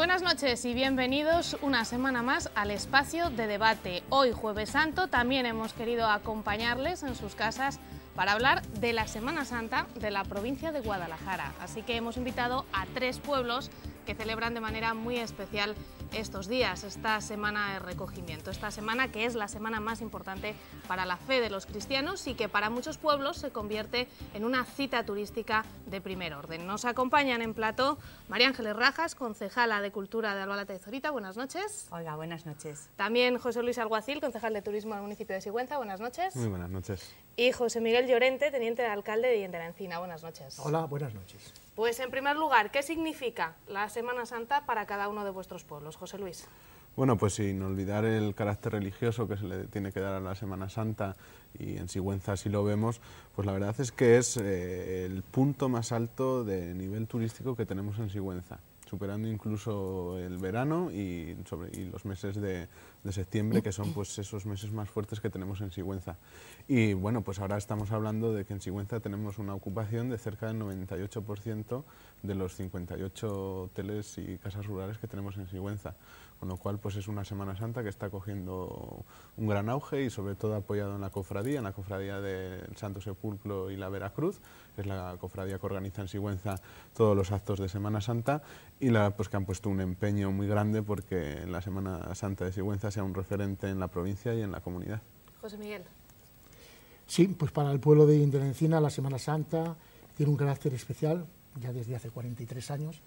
Buenas noches y bienvenidos una semana más al espacio de debate. Hoy, Jueves Santo, también hemos querido acompañarles en sus casas para hablar de la Semana Santa de la provincia de Guadalajara. Así que hemos invitado a tres pueblos que celebran de manera muy especial estos días, esta semana de recogimiento, esta semana que es la semana más importante para la fe de los cristianos y que para muchos pueblos se convierte en una cita turística de primer orden. Nos acompañan en plato María Ángeles Rajas, concejala de Cultura de Albalate de Zorita. Buenas noches. Hola, buenas noches. También José Luis Alguacil, concejal de Turismo del municipio de Sigüenza. Buenas noches. Muy buenas noches. Y José Miguel Llorente, teniente de alcalde de Diente de la Encina. Buenas noches. Hola, buenas noches. Pues en primer lugar, ¿qué significa la Semana Santa para cada uno de vuestros pueblos? José Luis. Bueno, pues sin olvidar el carácter religioso que se le tiene que dar a la Semana Santa, y en Sigüenza así lo vemos, pues la verdad es que es eh, el punto más alto de nivel turístico que tenemos en Sigüenza superando incluso el verano y, sobre, y los meses de, de, septiembre, que son pues esos meses más fuertes que tenemos en Sigüenza. Y bueno, pues ahora estamos hablando de que en Sigüenza tenemos una ocupación de cerca del 98% de los 58 hoteles y casas rurales que tenemos en Sigüenza, con lo cual pues es una Semana Santa que está cogiendo un gran auge y sobre todo apoyado en la cofradía, en la cofradía del Santo Sepulcro y la Veracruz, que es la cofradía que organiza en Sigüenza todos los actos de Semana Santa y la, pues que han puesto un empeño muy grande porque la Semana Santa de Sigüenza sea un referente en la provincia y en la comunidad. José Miguel. Sí, pues para el pueblo de Inderencina la Semana Santa tiene un carácter especial, ya desde hace 43 años,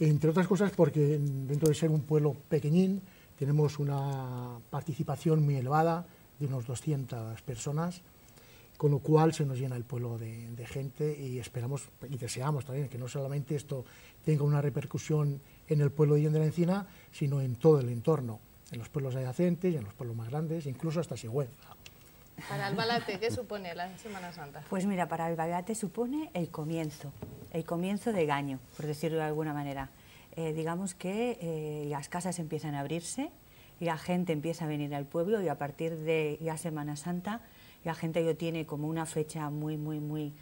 entre otras cosas porque dentro de ser un pueblo pequeñín tenemos una participación muy elevada de unos 200 personas, con lo cual se nos llena el pueblo de, de, gente y esperamos y deseamos también que no solamente esto tenga una repercusión en el pueblo de la Encina, sino en todo el entorno, en los pueblos adyacentes en los pueblos más grandes, incluso hasta Sigüenza. Para Albalate, ¿qué supone la Semana Santa? Pues mira, para Albalate supone el comienzo, el comienzo de año, por decirlo de alguna manera. Eh, digamos que eh, las casas empiezan a abrirse, la gente empieza a venir al pueblo y a partir de ya Semana Santa la gente ya tiene como una fecha muy, muy, muy,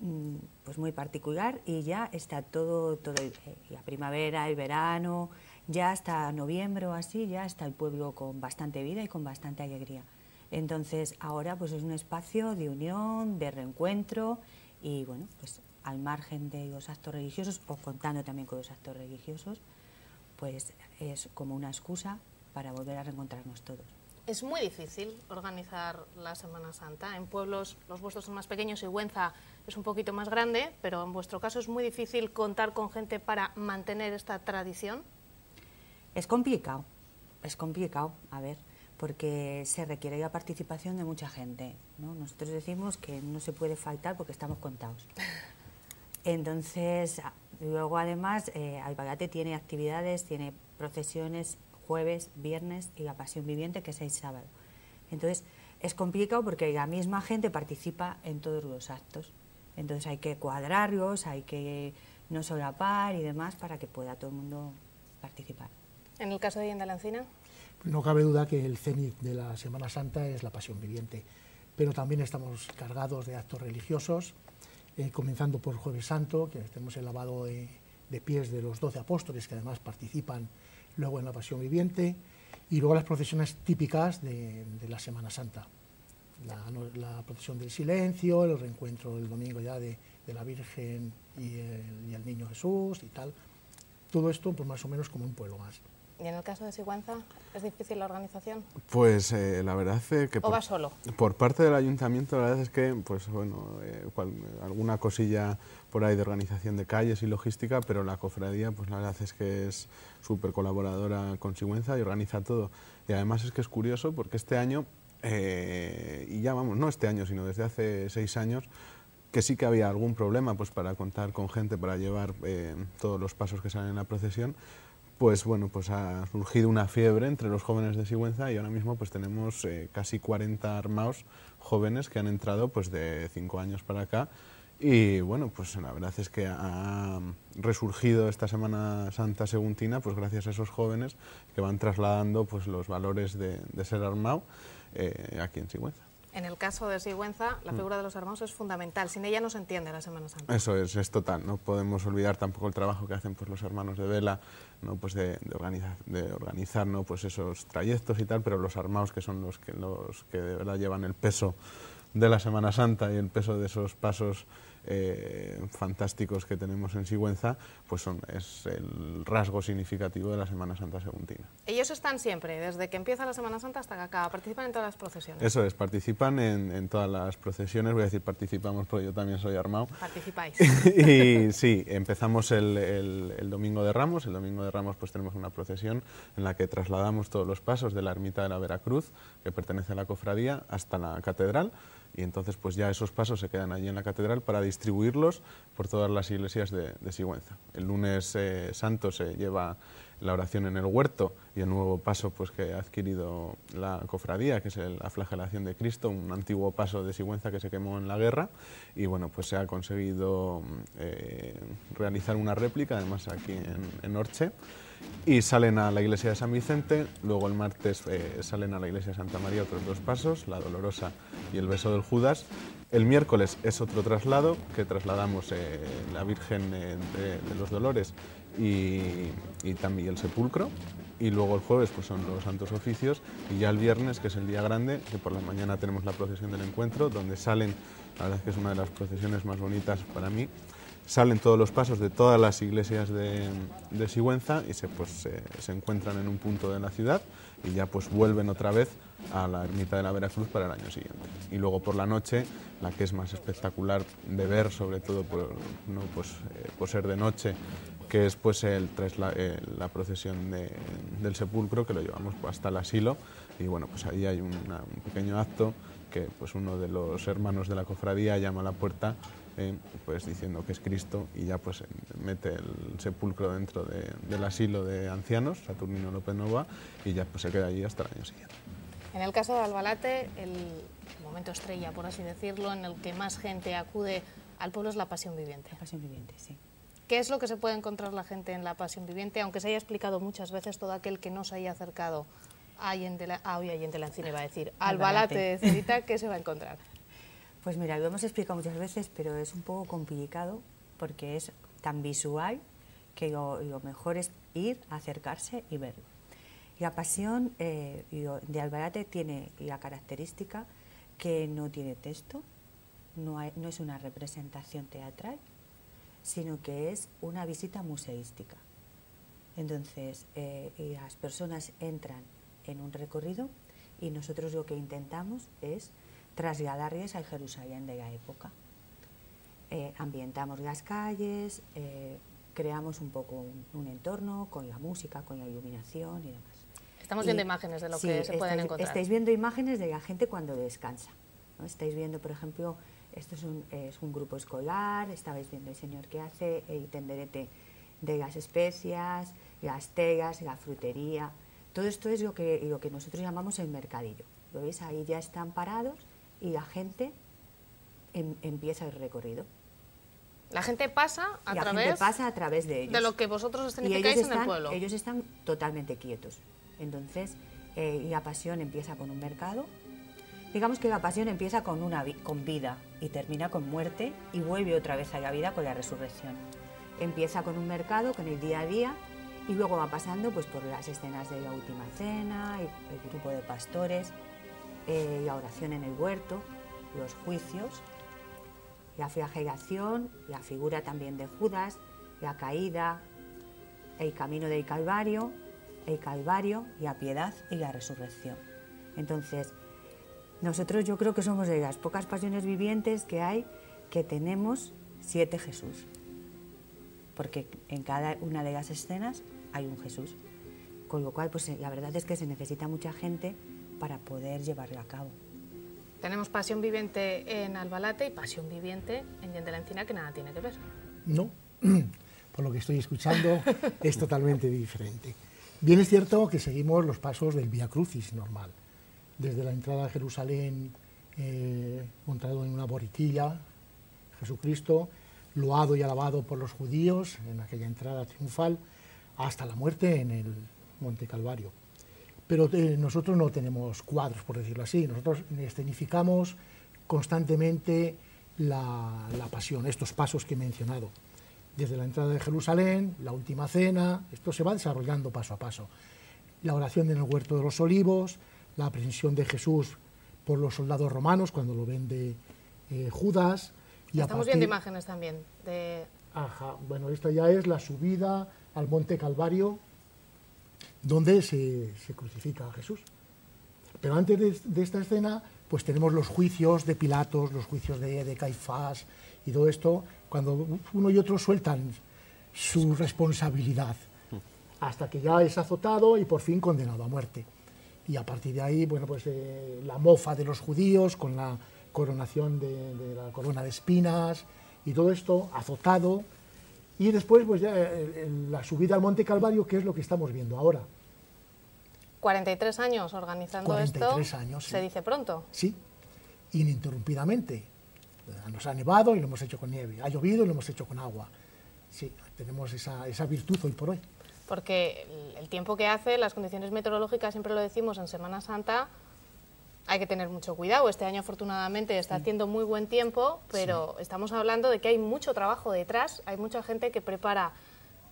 mm, pues muy particular y ya está todo, todo eh, la primavera, el verano, ya hasta noviembre o así, ya está el pueblo con bastante vida y con bastante alegría. Entonces ahora pues es un espacio de unión, de reencuentro y bueno, pues al margen de los actos religiosos o contando también con los actos religiosos, pues es como una excusa para volver a reencontrarnos todos. Es muy difícil organizar la Semana Santa. En pueblos, los vuestros son más pequeños, y Güenza es un poquito más grande, pero en vuestro caso es muy difícil contar con gente para mantener esta tradición. Es complicado, es complicado, a ver, porque se requiere la participación de mucha gente. ¿no? Nosotros decimos que no se puede faltar porque estamos contados. Entonces, luego además, eh, tiene actividades, tiene procesiones jueves, viernes y la Pasión Viviente, que es el sábado. Entonces, es complicado porque la misma gente participa en todos los actos. Entonces hay que cuadrarlos, hay que no solapar y demás para que pueda todo el mundo participar. ¿En el caso de Yenda Encina? No cabe duda que el cenit de la Semana Santa es la Pasión Viviente, pero también estamos cargados de actos religiosos, eh, comenzando por Jueves Santo, que tenemos el lavado de, de pies de los doce apóstoles que además participan luego en la Pasión Viviente y luego las procesiones típicas de, la Semana Santa. La, procesión del silencio, el reencuentro el domingo ya de, de la Virgen y el, y el, Niño Jesús y tal. Todo esto pues más o menos como un pueblo más. ¿Y en el caso de Sigüenza es difícil la organización? Pues eh, la verdad es que... ¿O por, va solo? Por parte del ayuntamiento la verdad es que, pues bueno, eh, cual, alguna cosilla por ahí de organización de calles y logística, pero la cofradía, pues la verdad es que es súper colaboradora con Sigüenza y organiza todo. Y además es que es curioso porque este año, eh, y ya vamos, no este año, sino desde hace seis años, que sí que había algún problema pues para contar con gente para llevar todos los pasos que salen en la procesión, pues bueno, pues ha surgido una fiebre entre los jóvenes de Sigüenza y ahora mismo pues tenemos eh, casi 40 armados jóvenes que han entrado pues de cinco años para acá y bueno, pues la verdad es que ha resurgido esta Semana Santa Seguntina pues gracias a esos jóvenes que van trasladando pues los valores de, ser armado eh, aquí en Sigüenza. En el caso de Sigüenza, la figura de los hermanos es fundamental. Sin ella no se entiende la Semana Santa. Eso es, es total. No podemos olvidar tampoco el trabajo que hacen pues, los hermanos de vela, ¿no? pues de, de, organizar, de organizar ¿no? pues esos trayectos y tal, pero los armados que son los que, los que de verdad llevan el peso de la Semana Santa y el peso de esos pasos eh, fantásticos que tenemos en Sigüenza, pues son, es el rasgo significativo de la Semana Santa seguntina. Ellos están siempre, desde que empieza la Semana Santa hasta que acaba, participan en todas las procesiones. Eso es, participan en, en todas las procesiones, voy a decir participamos porque yo también soy armado. Participáis. y sí, empezamos el, el, el, Domingo de Ramos, el Domingo de Ramos pues tenemos una procesión en la que trasladamos todos los pasos de la ermita de la Veracruz, que pertenece a la cofradía, hasta la catedral, y entonces pues ya esos pasos se quedan allí en la catedral para distribuirlos por todas las iglesias de, Sigüenza. El lunes eh, santo se lleva la oración en el huerto y el nuevo paso pues que ha adquirido la cofradía, que es la flagelación de Cristo, un antiguo paso de Sigüenza que se quemó en la guerra y bueno, pues se ha conseguido eh, realizar una réplica, además aquí en Orche, y salen a la iglesia de San Vicente, luego el martes eh, salen a la iglesia de Santa María otros dos pasos, la Dolorosa y el Beso del Judas. El miércoles es otro traslado, que trasladamos eh, la Virgen eh, de, los Dolores y, y también el sepulcro. Y luego el jueves pues son los santos oficios y ya el viernes, que es el día grande, que por la mañana tenemos la procesión del encuentro, donde salen, la verdad es que es una de las procesiones más bonitas para mí, salen todos los pasos de todas las iglesias de, Sigüenza y se, pues, se, encuentran en un punto de la ciudad y ya pues vuelven otra vez a la ermita de la Veracruz para el año siguiente. Y luego por la noche, la que es más espectacular de ver, sobre todo por, ¿no? pues, eh, por ser de noche, que es pues el, la, la procesión de, del sepulcro, que lo llevamos hasta el asilo, y bueno, pues ahí hay un pequeño acto que pues uno de los hermanos de la cofradía llama a la puerta eh, pues diciendo que es Cristo y ya pues mete el sepulcro dentro de, del asilo de ancianos, Saturnino López Nova, y ya pues se queda allí hasta el año siguiente. En el caso de Albalate, el momento estrella, por así decirlo, en el que más gente acude al pueblo es la Pasión Viviente. La Pasión Viviente, sí. ¿Qué es lo que se puede encontrar la gente en la Pasión Viviente? Aunque se haya explicado muchas veces, todo aquel que no se haya acercado a Allende la, a Allende la Encina, va a decir, Albalate de Cerita, ¿qué se va a encontrar? Pues mira, lo hemos explicado muchas veces, pero es un poco complicado porque es tan visual que lo, mejor es ir, acercarse y verlo. La pasión eh, de Albalate tiene la característica que no tiene texto, no, es una representación teatral, sino que es una visita museística. Entonces, eh, las personas entran en un recorrido y nosotros lo que intentamos es trasladarles al Jerusalén de la época. Eh, ambientamos las calles, eh, creamos un poco un, un, entorno con la música, con la iluminación y demás. Estamos viendo y, imágenes de lo sí, que se estáis, pueden encontrar. Estáis viendo imágenes de la gente cuando descansa. ¿no? Estáis viendo, por ejemplo, esto es un, es un, grupo escolar, estabais viendo el señor que hace el tenderete de las especias, las telas, la frutería. Todo esto es lo que, lo que nosotros llamamos el mercadillo. ¿Lo veis? Ahí ya están parados y la gente em, empieza el recorrido. La gente pasa a la través gente pasa a través de ellos. De lo que vosotros escenificáis en están, el pueblo. Ellos están totalmente quietos. Entonces, eh, la pasión empieza con un mercado. Digamos que la pasión empieza con, una vi con vida y termina con muerte y vuelve otra vez a la vida con la resurrección. Empieza con un mercado, con el día a día, y luego va pasando pues, por las escenas de la última cena, el, el grupo de pastores, eh, la oración en el huerto, los juicios, la flagelación, la figura también de Judas, la caída, el camino del Calvario, el Calvario, la piedad y la resurrección. Entonces, nosotros yo creo que somos de las pocas pasiones vivientes que hay que tenemos siete Jesús, porque en cada una de las escenas hay un Jesús, con lo cual pues la verdad es que se necesita mucha gente para poder llevarlo a cabo. Tenemos pasión viviente en Albalate y pasión viviente en Diente de la Encina que nada tiene que ver. No, por lo que estoy escuchando es totalmente diferente. Bien es cierto que seguimos los pasos del Via Crucis normal, desde la entrada a Jerusalén eh, montado en una borriquilla, Jesucristo, loado y alabado por los judíos en aquella entrada triunfal, hasta la muerte en el Monte Calvario. Pero eh, nosotros no tenemos cuadros, por decirlo así. Nosotros escenificamos constantemente la, la pasión, estos pasos que he mencionado. Desde la entrada de Jerusalén, la última cena, esto se va desarrollando paso a paso. La oración en el huerto de los olivos, la aprehensión de Jesús por los soldados romanos cuando lo vende eh, Judas. Y Estamos viendo imágenes también de... Ajá, bueno, esta ya es la subida al Monte Calvario, donde se, crucifica a Jesús. Pero antes de, esta escena, pues tenemos los juicios de Pilatos, los juicios de, de Caifás y todo esto, cuando uno y otro sueltan su responsabilidad, hasta que ya es azotado y por fin condenado a muerte. Y a partir de ahí, bueno, pues eh, la mofa de los judíos con la coronación de, de, la corona de espinas y todo esto azotado. Y después, pues ya la subida al Monte Calvario, que es lo que estamos viendo ahora. 43 años organizando 43 esto. años. ¿Se dice pronto? Sí, ininterrumpidamente. Nos ha nevado y lo hemos hecho con nieve. Ha llovido y lo hemos hecho con agua. Sí, tenemos esa, esa virtud hoy por hoy. Porque el tiempo que hace, las condiciones meteorológicas, siempre lo decimos en Semana Santa, hay que tener mucho cuidado. Este año afortunadamente está haciendo muy buen tiempo, pero sí. estamos hablando de que hay mucho trabajo detrás, hay mucha gente que prepara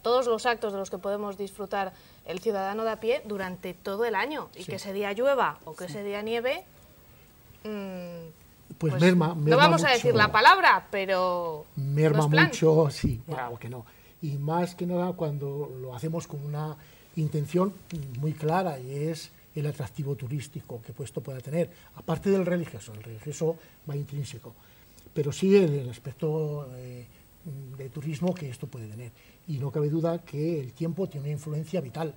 todos los actos de los que podemos disfrutar el ciudadano de a pie durante todo el año y sí. que ese día llueva o que ese día nieve, mmm, pues, pues merma, merma, No vamos mucho, a decir la palabra, pero merma no mucho, sí, claro que no. Y más que nada cuando lo hacemos con una intención muy clara y es el atractivo turístico que puesto pueda tener, aparte del religioso, el religioso va intrínseco, pero sí el, aspecto eh, de turismo que esto puede tener. Y no cabe duda que el tiempo tiene una influencia vital.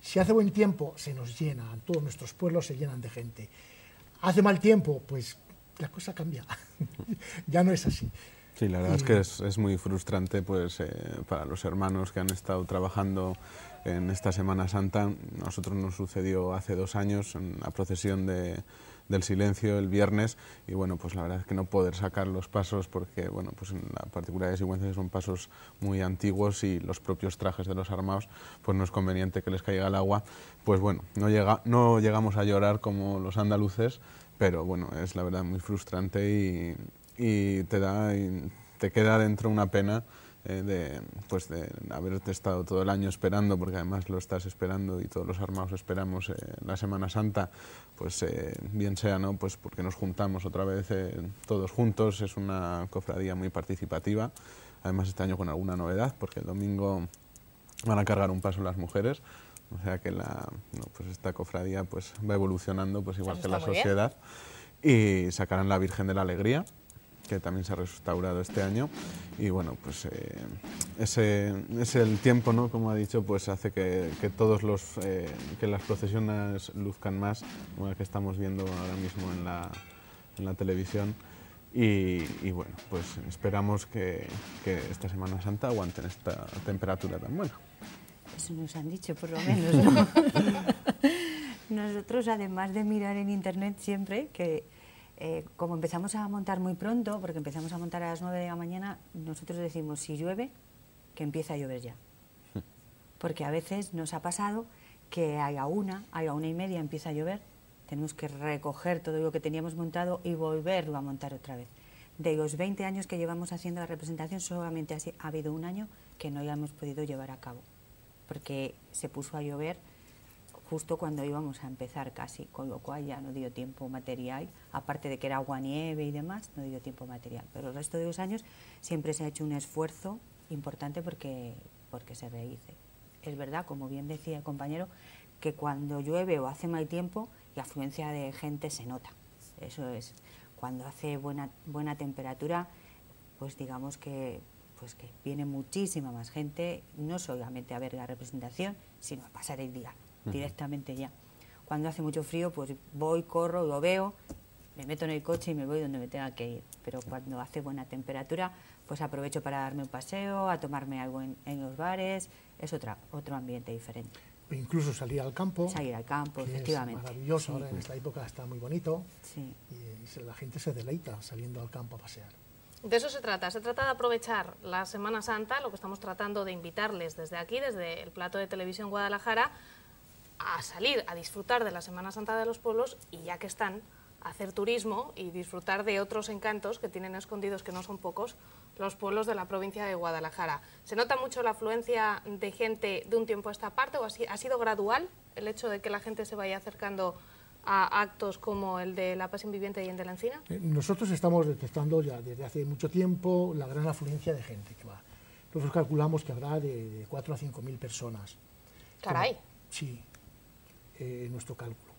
Si hace buen tiempo, se nos llena, todos nuestros pueblos se llenan de gente. Hace mal tiempo, pues la cosa cambia. ya no es así. Sí, la verdad y... es que es, es, muy frustrante pues, eh, para los hermanos que han estado trabajando en esta Semana Santa. Nosotros nos sucedió hace dos años en la procesión de, del silencio el viernes y bueno, pues la verdad es que no poder sacar los pasos porque bueno, pues en la particularidad de Sigüenza son pasos muy antiguos y los propios trajes de los armados, pues no es conveniente que les caiga el agua. Pues bueno, no, llega, no llegamos a llorar como los andaluces, pero bueno, es la verdad muy frustrante y, y te da y te queda dentro una pena eh, de, pues de haberte estado todo el año esperando, porque además lo estás esperando y todos los armados esperamos eh, la Semana Santa, pues eh, bien sea, ¿no? Pues porque nos juntamos otra vez todos juntos, es una cofradía muy participativa, además este año con alguna novedad, porque el domingo van a cargar un paso las mujeres, o sea que la, no, pues esta cofradía pues va evolucionando pues igual que la sociedad bien. y sacarán la Virgen de la Alegría que también se ha restaurado este año. Y bueno pues eh, ese es el tiempo no como ha dicho pues hace que, que todos los eh, que las procesiones luzcan más como la que estamos viendo ahora mismo en la, en la televisión. Y, y, bueno pues esperamos que, que esta Semana Santa aguanten esta temperatura tan buena. Eso nos han dicho por lo menos ¿no? nosotros además de mirar en internet siempre que eh, como empezamos a montar muy pronto, porque empezamos a montar a las 9 de la mañana, nosotros decimos, si llueve, que empiece a llover ya. Porque a veces nos ha pasado que a la una, a la una y media empieza a llover, tenemos que recoger todo lo que teníamos montado y volverlo a montar otra vez. De los 20 años que llevamos haciendo la representación, solamente ha habido un año que no la hemos podido llevar a cabo, porque se puso a llover justo cuando íbamos a empezar casi, con lo cual ya no dio tiempo material, aparte de que era agua, nieve y demás, no dio tiempo material. Pero el resto de los años siempre se ha hecho un esfuerzo importante porque, porque se realice. Es verdad, como bien decía el compañero, que cuando llueve o hace mal tiempo, la afluencia de gente se nota. Eso es, cuando hace buena, buena temperatura, pues digamos que, pues que viene muchísima más gente, no solamente a ver la representación, sino a pasar el día directamente ya. Cuando hace mucho frío, pues voy, corro, lo veo, me meto en el coche y me voy donde me tenga que ir. Pero cuando hace buena temperatura, pues aprovecho para darme un paseo, a tomarme algo en, en los bares, es otra, otro ambiente diferente. O incluso salir al campo. Salir al campo, efectivamente. Es maravilloso, sí. ahora en esta época está muy bonito. Sí. Y, y la gente se deleita saliendo al campo a pasear. De eso se trata, se trata de aprovechar la Semana Santa, lo que estamos tratando de invitarles desde aquí, desde el plato de televisión Guadalajara, a salir a disfrutar de la Semana Santa de los pueblos y ya que están, a hacer turismo y disfrutar de otros encantos que tienen escondidos, que no son pocos, los pueblos de la provincia de Guadalajara. ¿Se nota mucho la afluencia de gente de un tiempo a esta parte o ha sido gradual el hecho de que la gente se vaya acercando a actos como el de la Pasión Viviente y el de la Encina? Eh, nosotros estamos detectando ya desde hace mucho tiempo la gran afluencia de gente que va. Nosotros calculamos que habrá de, 4 a 5 mil personas. Caray. sí, eh, nuestro cálculo.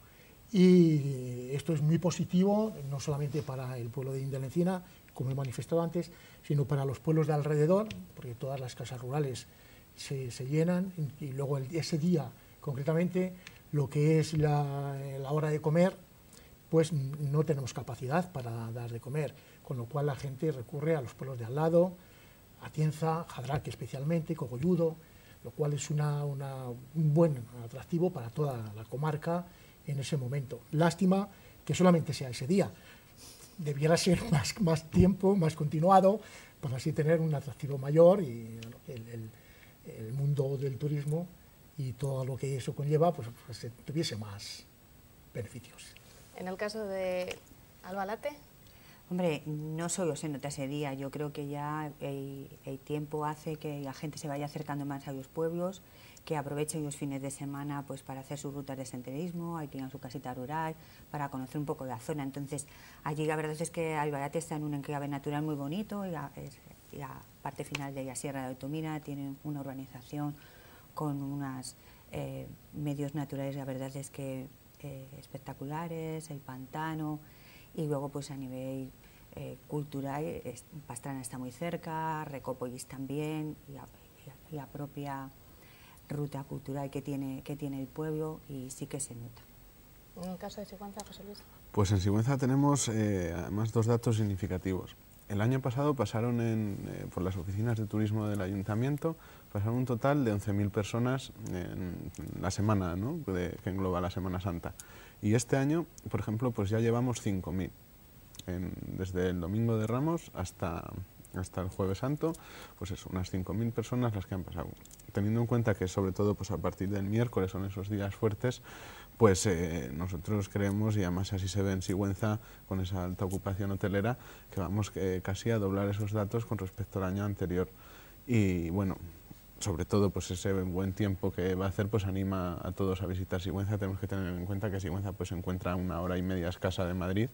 Y esto es muy positivo, no solamente para el pueblo de Indelencina, como he manifestado antes, sino para los pueblos de alrededor, porque todas las casas rurales se, llenan y luego ese día, concretamente, lo que es la, la, hora de comer, pues no tenemos capacidad para dar de comer, con lo cual la gente recurre a los pueblos de al lado, Atienza, Jadraque especialmente, Cogolludo, lo cual es una, un buen atractivo para toda la comarca en ese momento. Lástima que solamente sea ese día. Debiera ser más, más tiempo, más continuado, para así tener un atractivo mayor y el, el, mundo del turismo y todo lo que eso conlleva, pues, pues tuviese más beneficios. En el caso de Albalate, Hombre, no solo se ese día, yo creo que ya el, tiempo hace que la gente se vaya acercando más a los pueblos, que aprovechen los fines de semana pues para hacer sus rutas de senderismo, tengan su casita rural, para conocer un poco la zona. Entonces, allí la verdad es que Albarate está en un enclave natural muy bonito y la, parte final de la Sierra de Otomira tiene una urbanización con unos eh, medios naturales, la verdad es que eh, espectaculares, el pantano, y luego pues a nivel eh, cultural, Pastrana está muy cerca, Recópolis también, y la, propia ruta cultural que tiene, que tiene el pueblo y sí que se nota. ¿En el caso de Sigüenza, José Luis? Pues en Sigüenza tenemos eh, además dos datos significativos. El año pasado pasaron en, eh, por las oficinas de turismo del ayuntamiento, pasaron un total de 11.000 personas en la semana ¿no? que engloba la Semana Santa. Y este año, por ejemplo, pues ya llevamos 5.000. Desde el domingo de Ramos hasta, hasta el jueves santo, pues es unas 5.000 personas las que han pasado. Teniendo en cuenta que sobre todo pues a partir del miércoles son esos días fuertes, pues eh, nosotros creemos, y además así se ve en Sigüenza con esa alta ocupación hotelera, que vamos eh, casi a doblar esos datos con respecto al año anterior. Y bueno, sobre todo pues ese buen tiempo que va a hacer pues anima a todos a visitar Sigüenza. Tenemos que tener en cuenta que Sigüenza pues se encuentra a una hora y media escasa de Madrid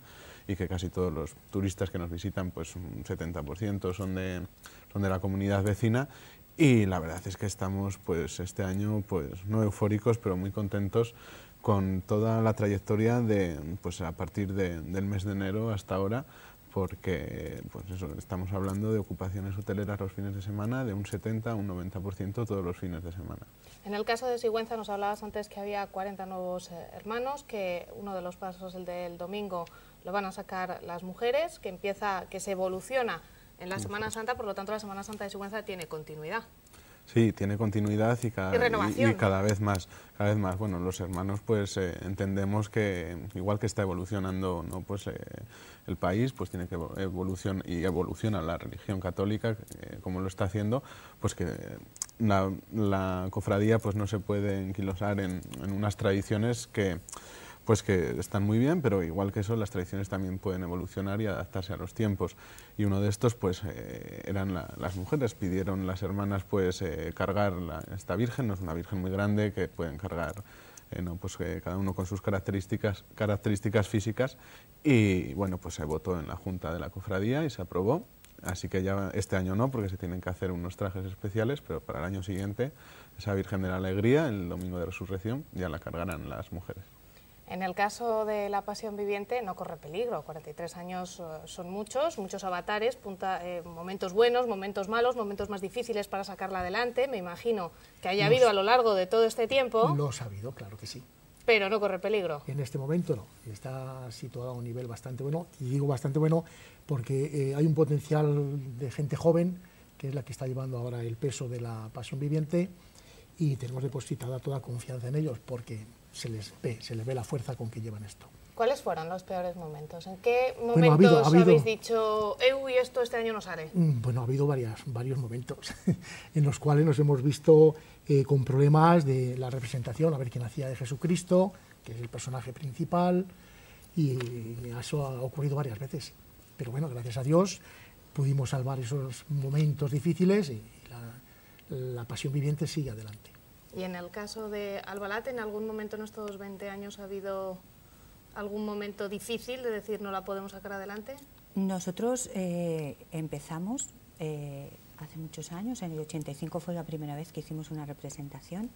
y que casi todos los turistas que nos visitan pues un 70% son de, son de la comunidad vecina y la verdad es que estamos pues este año pues no eufóricos pero muy contentos con toda la trayectoria de pues a partir del mes de enero hasta ahora porque pues eso, estamos hablando de ocupaciones hoteleras los fines de semana de un 70 a un 90% todos los fines de semana. En el caso de Sigüenza nos hablabas antes que había 40 nuevos eh, hermanos, que uno de los pasos, el del domingo, lo van a sacar las mujeres, que empieza, que se evoluciona en la Semana Santa, por lo tanto la Semana Santa de Sigüenza tiene continuidad. Sí, tiene continuidad y cada, y, cada vez más, cada vez más. Bueno, los hermanos pues eh, entendemos que igual que está evolucionando no pues eh, el país, pues tiene que evolucionar y evoluciona la religión católica eh, como lo está haciendo, pues que la, cofradía pues no se puede enquilosar en unas tradiciones que pues que están muy bien, pero igual que eso, las tradiciones también pueden evolucionar y adaptarse a los tiempos. Y uno de estos, pues, eh, eran las mujeres. Pidieron las hermanas, pues, eh, cargar esta virgen, no es una virgen muy grande, que pueden cargar, eh, no, pues, cada uno con sus características, características físicas. Y, bueno, pues se votó en la Junta de la Cofradía y se aprobó. Así que ya este año no, porque se tienen que hacer unos trajes especiales, pero para el año siguiente, esa Virgen de la Alegría, el domingo de resurrección, ya la cargarán las mujeres. En el caso de la pasión viviente no corre peligro, 43 años eh, son muchos, muchos avatares, eh, momentos buenos, momentos malos, momentos más difíciles para sacarla adelante, me imagino que haya habido a lo largo de todo este tiempo. Lo ha habido, claro que sí. Pero no corre peligro. En este momento no, está situado a un nivel bastante bueno, y digo bastante bueno porque eh, hay un potencial de gente joven, que es la que está llevando ahora el peso de la pasión viviente, y tenemos depositada toda confianza en ellos, porque se les ve, se les ve la fuerza con que llevan esto. ¿Cuáles fueron los peores momentos? ¿En qué momentos habéis dicho, y esto este año no sale? Mm, bueno, ha habido varias, varios momentos en los cuales nos hemos visto eh, con problemas de la representación, a ver quién hacía de Jesucristo, que es el personaje principal, y eso ha ocurrido varias veces. Pero bueno, gracias a Dios pudimos salvar esos momentos difíciles y la, pasión viviente sigue adelante. Y en el caso de Albalate, ¿en algún momento en estos 20 años ha habido algún momento difícil de decir no la podemos sacar adelante? Nosotros eh, empezamos eh, hace muchos años, en el 85 fue la primera vez que hicimos una representación,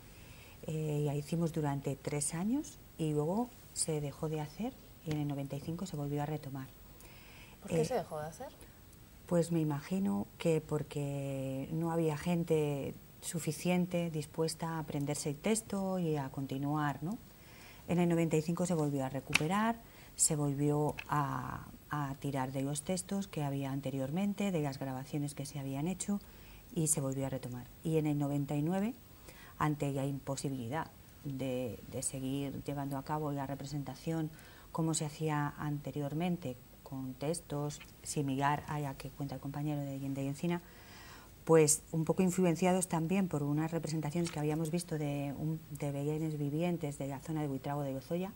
eh, la hicimos durante tres años y luego se dejó de hacer y en el 95 se volvió a retomar. ¿Por qué eh, se dejó de hacer? Pues me imagino que porque no había gente suficiente dispuesta a aprenderse el texto y a continuar, ¿no? En el 95 se volvió a recuperar, se volvió a, a tirar de los textos que había anteriormente, de las grabaciones que se habían hecho y se volvió a retomar. Y en el 99, ante la imposibilidad de, seguir llevando a cabo la representación como se hacía anteriormente, con textos similar a la que cuenta el compañero de Allende y Encina, pues un poco influenciados también por unas representaciones que habíamos visto de, un, de vivientes de la zona de Buitrago de Lozoya,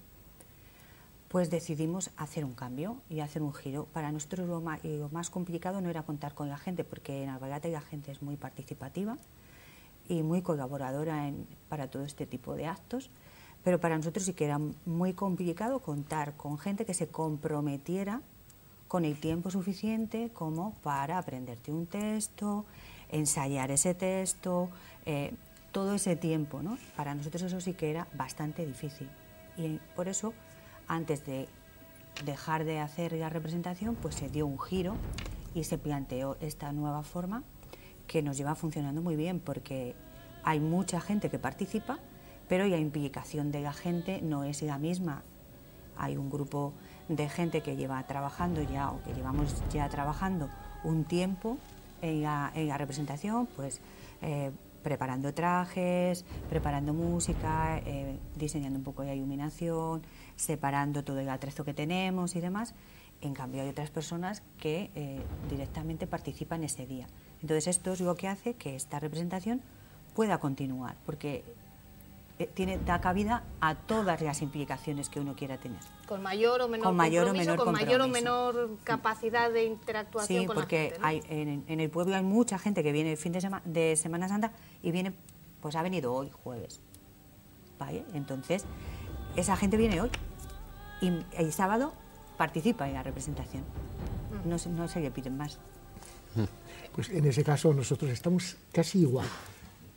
pues decidimos hacer un cambio y hacer un giro. Para nosotros lo más, complicado no era contar con la gente, porque en Albalate la gente es muy participativa y muy colaboradora para todo este tipo de actos, pero para nosotros sí que era muy complicado contar con gente que se comprometiera con el tiempo suficiente como para aprenderte un texto, ensayar ese texto, eh, todo ese tiempo. ¿no? Para nosotros eso sí que era bastante difícil y por eso antes de dejar de hacer la representación, pues se dio un giro y se planteó esta nueva forma que nos lleva funcionando muy bien porque hay mucha gente que participa, pero la implicación de la gente no es la misma. Hay un grupo de gente que lleva trabajando ya o que llevamos ya trabajando un tiempo en la, representación, pues eh, preparando trajes, preparando música, eh, diseñando un poco la iluminación, separando todo el atrezo que tenemos y demás. En cambio, hay otras personas que eh, directamente participan ese día. Entonces, esto es lo que hace que esta representación pueda continuar, porque tiene, da cabida a todas las implicaciones que uno quiera tener. Con mayor o menor con mayor o menor con mayor o menor capacidad de interactuación sí, porque hay, en, en, el pueblo hay mucha gente que viene el fin de, semana de Semana Santa y viene, pues ha venido hoy, jueves. ¿Vale? Entonces, esa gente viene hoy y el sábado participa en la representación. No, no se le piden más. Pues en ese caso nosotros estamos casi igual,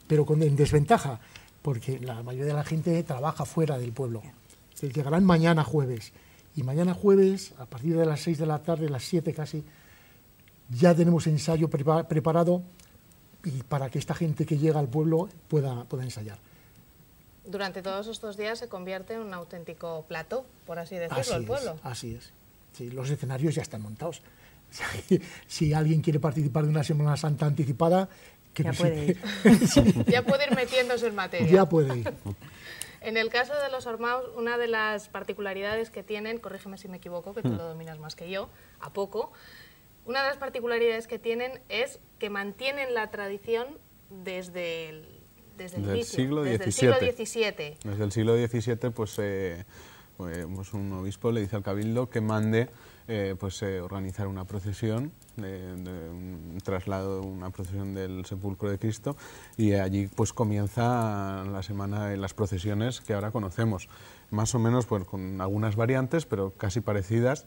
pero con en desventaja, porque la mayoría de la gente trabaja fuera del pueblo. Llegarán mañana jueves y mañana jueves, a partir de las 6 de la tarde, las 7 casi, ya tenemos ensayo preparado y para que esta gente que llega al pueblo pueda, pueda ensayar durante todos estos días se convierte en un auténtico plato, por así decirlo, el pueblo. así es. Sí, los escenarios ya están montados. Si, alguien quiere participar de una Semana Santa anticipada, ya, puede ir. ya puede ir metiéndose en materia. Ya puede ir. En el caso de los armados, una de las particularidades que tienen, corrígeme si me equivoco, que tú hmm. lo dominas más que yo, a poco, una de las particularidades que tienen es que mantienen la tradición desde el desde el, siglo XVII. Desde el siglo XVII, pues, eh, pues, pues, un obispo le dice al cabildo que mande eh, pues, eh, organizar una procesión, de, un traslado, una procesión del sepulcro de Cristo, y allí pues comienza la semana de las procesiones que ahora conocemos, más o menos pues, con algunas variantes, pero casi parecidas.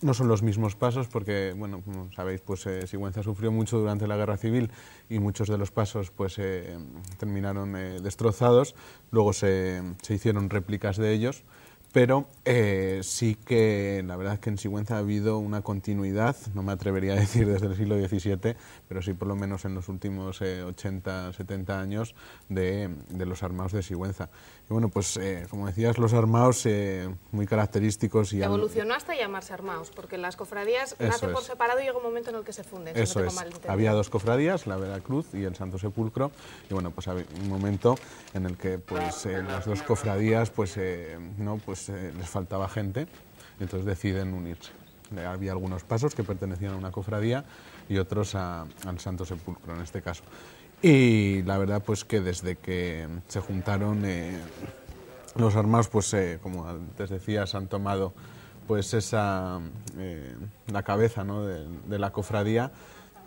No son los mismos pasos porque, bueno, como sabéis, pues eh, Sigüenza sufrió mucho durante la guerra civil y muchos de los pasos pues eh, terminaron destrozados. Luego se, se hicieron réplicas de ellos pero eh, sí que la verdad es que en Sigüenza ha habido una continuidad, no me atrevería a decir desde el siglo XVII, pero sí por lo menos en los últimos 80, eh, 70 años de, los armados de Sigüenza. Y bueno, pues eh, como decías, los armados muy característicos. y Evolucionó hasta llamarse armados, porque las cofradías nacen por separado y llega un momento en el que se funden. Eso es. Había dos cofradías, la Veracruz y el Santo Sepulcro, y bueno, pues había un momento en el que pues las dos cofradías pues, no, pues pues les faltaba gente, entonces deciden unirse. Había algunos pasos que pertenecían a una cofradía y otros al Santo Sepulcro en este caso. Y la verdad pues que desde que se juntaron los armados, pues como antes decías, han tomado pues esa la cabeza ¿no? de la cofradía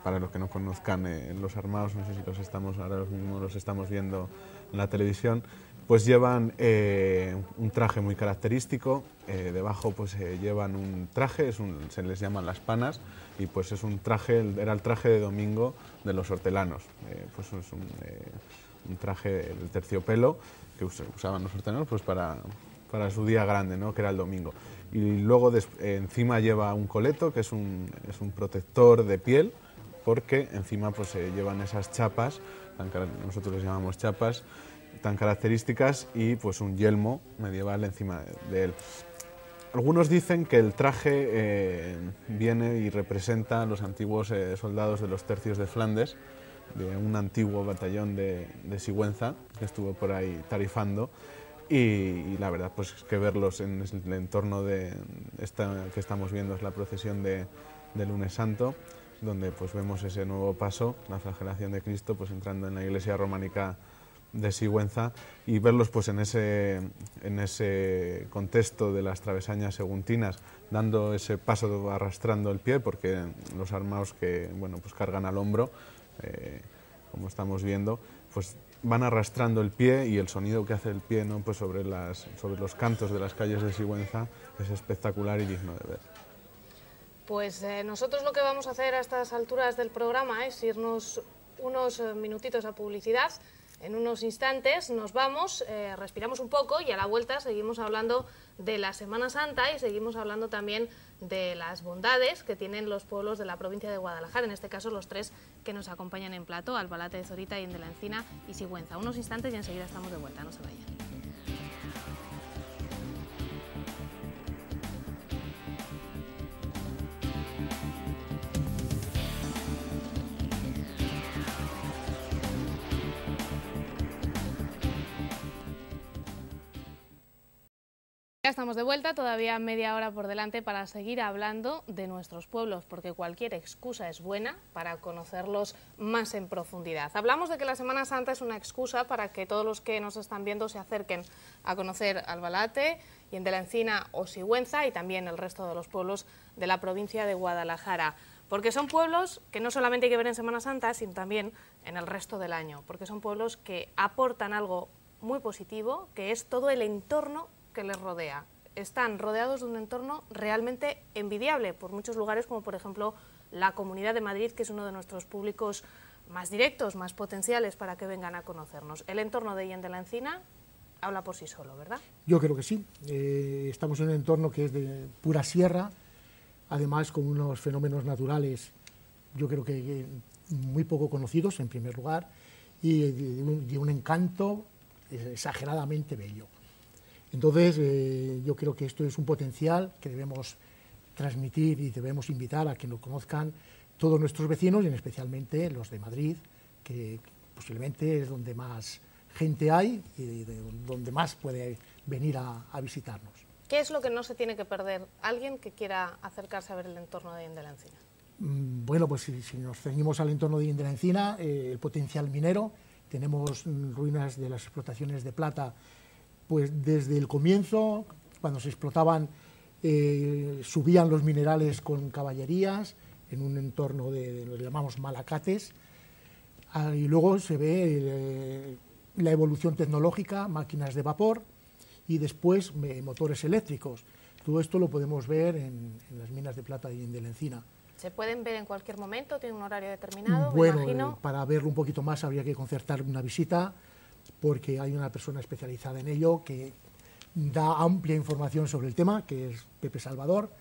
para los que no conozcan eh, los armados, no sé si los estamos, ahora mismo los estamos viendo en la televisión, pues llevan eh, un traje muy característico, eh, debajo pues llevan un traje, es se les llaman las panas, y pues es un traje, era el traje de domingo de los hortelanos, pues es un, traje del terciopelo que usaban los hortelanos pues para, para su día grande, ¿no? que era el domingo. Y luego encima lleva un coleto, que es un, es un protector de piel, porque encima pues llevan esas chapas, nosotros les llamamos chapas, tan características y pues un yelmo medieval encima de él. Algunos dicen que el traje eh, viene y representa a los antiguos eh, soldados de los tercios de Flandes, de un antiguo batallón de, Sigüenza que estuvo por ahí tarifando. Y, la verdad, pues que verlos en el entorno de esta que estamos viendo es la procesión de, de Lunes Santo donde pues vemos ese nuevo paso, la flagelación de Cristo, pues entrando en la iglesia románica de Sigüenza y verlos pues en ese, en ese contexto de las travesañas seguntinas, dando ese paso arrastrando el pie, porque los armados que bueno, pues cargan al hombro, eh, como estamos viendo, pues van arrastrando el pie y el sonido que hace el pie ¿no? pues sobre, las, sobre los cantos de las calles de Sigüenza es espectacular y digno de ver. Pues eh, nosotros lo que vamos a hacer a estas alturas del programa es irnos unos eh, minutitos a publicidad. En unos instantes nos vamos, eh, respiramos un poco y a la vuelta seguimos hablando de la Semana Santa y seguimos hablando también de las bondades que tienen los pueblos de la provincia de Guadalajara, en este caso los tres que nos acompañan en plato, Albalate de Zorita, y de la Encina y Sigüenza. Unos instantes y enseguida estamos de vuelta, no se vayan. Ya estamos de vuelta, todavía media hora por delante para seguir hablando de nuestros pueblos, porque cualquier excusa es buena para conocerlos más en profundidad. Hablamos de que la Semana Santa es una excusa para que todos los que nos están viendo se acerquen a conocer Albalate y en de la Encina o Sigüenza y también el resto de los pueblos de la provincia de Guadalajara. Porque son pueblos que no solamente hay que ver en Semana Santa, sino también en el resto del año, porque son pueblos que aportan algo muy positivo, que es todo el entorno que les rodea. Están rodeados de un entorno realmente envidiable por muchos lugares, como por ejemplo la Comunidad de Madrid, que es uno de nuestros públicos más directos, más potenciales para que vengan a conocernos. El entorno de Yen de la Encina habla por sí solo, ¿verdad? Yo creo que sí. Eh, estamos en un entorno que es de pura sierra, además con unos fenómenos naturales, yo creo que muy poco conocidos en primer lugar, y de un encanto exageradamente bello. Entonces, eh, yo creo que esto es un potencial que debemos transmitir y debemos invitar a que lo conozcan todos nuestros vecinos y especialmente los de Madrid, que posiblemente es donde más gente hay y donde más puede venir a, visitarnos. ¿Qué es lo que no se tiene que perder alguien que quiera acercarse a ver el entorno de Inde la Encina? Mm, bueno, pues si, nos ceñimos al entorno de Inde la Encina, eh, el potencial minero, tenemos ruinas de las explotaciones de plata pues desde el comienzo, cuando se explotaban, eh, subían los minerales con caballerías en un entorno de, lo que llamamos malacates, ah, y luego se ve eh, la evolución tecnológica, máquinas de vapor y después motores eléctricos. Todo esto lo podemos ver en, las minas de plata y en de la encina. ¿Se pueden ver en cualquier momento? ¿Tiene un horario determinado? Bueno, eh, para verlo un poquito más habría que concertar una visita porque hay una persona especializada en ello que da amplia información sobre el tema, que es Pepe Salvador,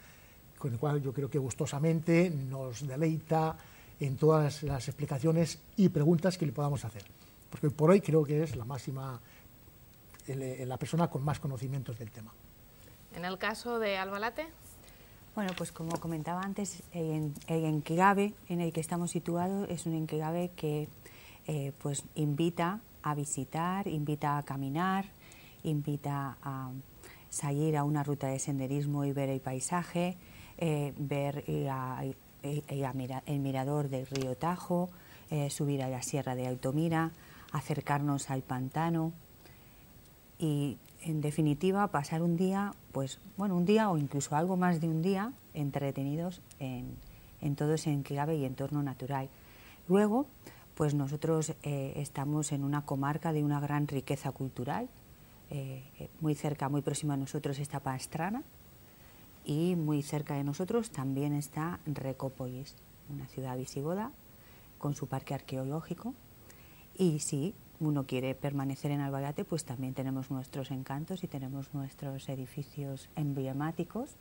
con el cual yo creo que gustosamente nos deleita en todas las explicaciones y preguntas que le podamos hacer. Porque por hoy creo que es la máxima, la persona con más conocimientos del tema. En el caso de Albalate. Bueno, pues como comentaba antes, el enquigabe en el que estamos situados es un enquigabe que eh, pues invita a visitar, invita a caminar, invita a salir a una ruta de senderismo y ver el paisaje, eh, ver el mirador del río Tajo, eh, subir a la sierra de Altomira, acercarnos al pantano y en definitiva pasar un día, pues bueno, un día o incluso algo más de un día entretenidos en, en todo ese enclave y entorno natural. Luego, pues nosotros eh, estamos en una comarca de una gran riqueza cultural, eh, muy cerca, muy próxima a nosotros está Pastrana y muy cerca de nosotros también está Recópolis, una ciudad visigoda con su parque arqueológico. Y si uno quiere permanecer en Albayate, pues también tenemos nuestros encantos y tenemos nuestros edificios emblemáticos.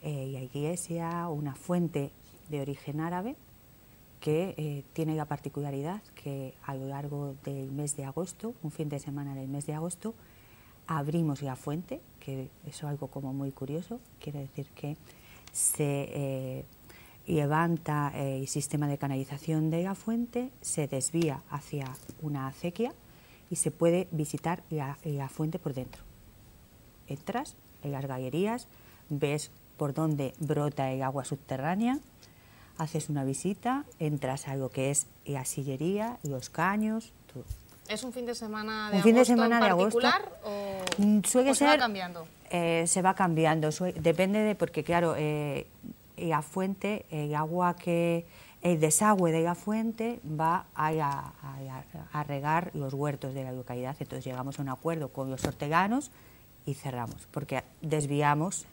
Eh, y hay iglesia, una fuente de origen árabe que eh, tiene la particularidad que a lo largo del mes de agosto, un fin de semana del mes de agosto, abrimos la fuente, que es algo como muy curioso, quiere decir que se eh, levanta eh, el sistema de canalización de la fuente, se desvía hacia una acequia y se puede visitar la, fuente por dentro. Entras en las galerías, ves por dónde brota el agua subterránea, haces una visita, entras a lo que es la sillería, los caños, todo. ¿Es un fin de semana de un fin de semana de particular o, mm, suele se va cambiando? Eh, se va cambiando, depende de, porque claro, eh, la fuente, el agua que, el desagüe de la fuente va a, a, regar los huertos de la localidad, entonces llegamos a un acuerdo con los horteganos y cerramos, porque desviamos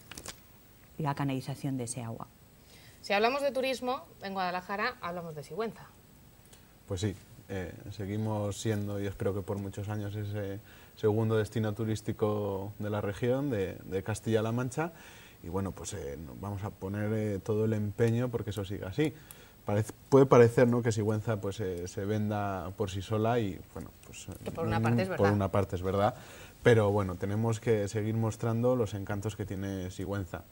la canalización de ese agua. Si hablamos de turismo en Guadalajara, hablamos de Sigüenza. Pues sí, eh, seguimos siendo, y espero que por muchos años, ese segundo destino turístico de la región, de, Castilla-La Mancha. Y bueno, pues eh, vamos a poner eh, todo el empeño porque eso siga así. puede parecer ¿no? que Sigüenza pues, se venda por sí sola y bueno, pues por una parte es verdad. Por una parte es verdad, pero bueno, tenemos que seguir mostrando los encantos que tiene Sigüenza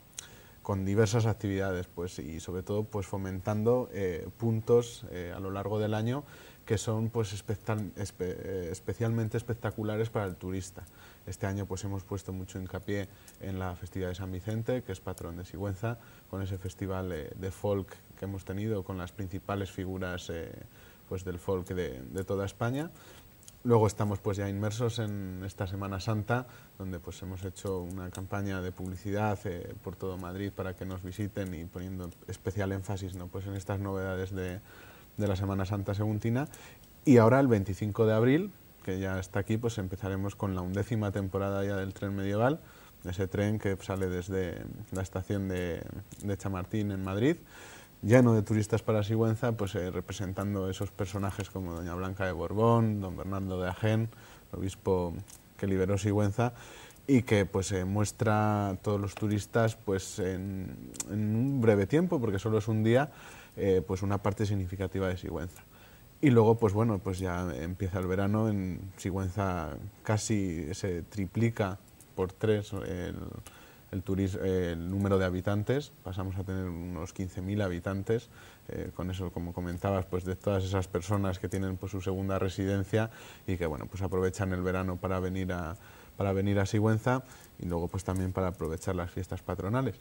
con diversas actividades pues, y sobre todo pues, fomentando puntos a lo largo del año que son pues eh, especialmente espectaculares para el turista. Este año pues hemos puesto mucho hincapié en la festividad de San Vicente, que es patrón de Sigüenza, con ese festival de folk que hemos tenido con las principales figuras eh, pues del folk de, toda España. Luego estamos pues ya inmersos en esta Semana Santa, donde pues hemos hecho una campaña de publicidad eh, por todo Madrid para que nos visiten y poniendo especial énfasis ¿no? pues en estas novedades de, de la Semana Santa Seguntina. Y ahora el 25 de abril, que ya está aquí, pues empezaremos con la undécima temporada ya del tren medieval, ese tren que sale desde la estación de, de Chamartín en Madrid, lleno de turistas para Sigüenza, pues eh, representando esos personajes como Doña Blanca de Borbón, Don Bernardo de Agen, el obispo que liberó Sigüenza, y que pues eh, muestra a todos los turistas pues en, un breve tiempo, porque solo es un día, eh, pues una parte significativa de Sigüenza. Y luego, pues bueno, pues ya empieza el verano, en Sigüenza casi se triplica por tres el, el, número de habitantes, pasamos a tener unos 15.000 habitantes, eh, con eso, como comentabas, pues de todas esas personas que tienen pues, su segunda residencia y que bueno, pues aprovechan el verano para venir a, para venir a Sigüenza y luego pues también para aprovechar las fiestas patronales.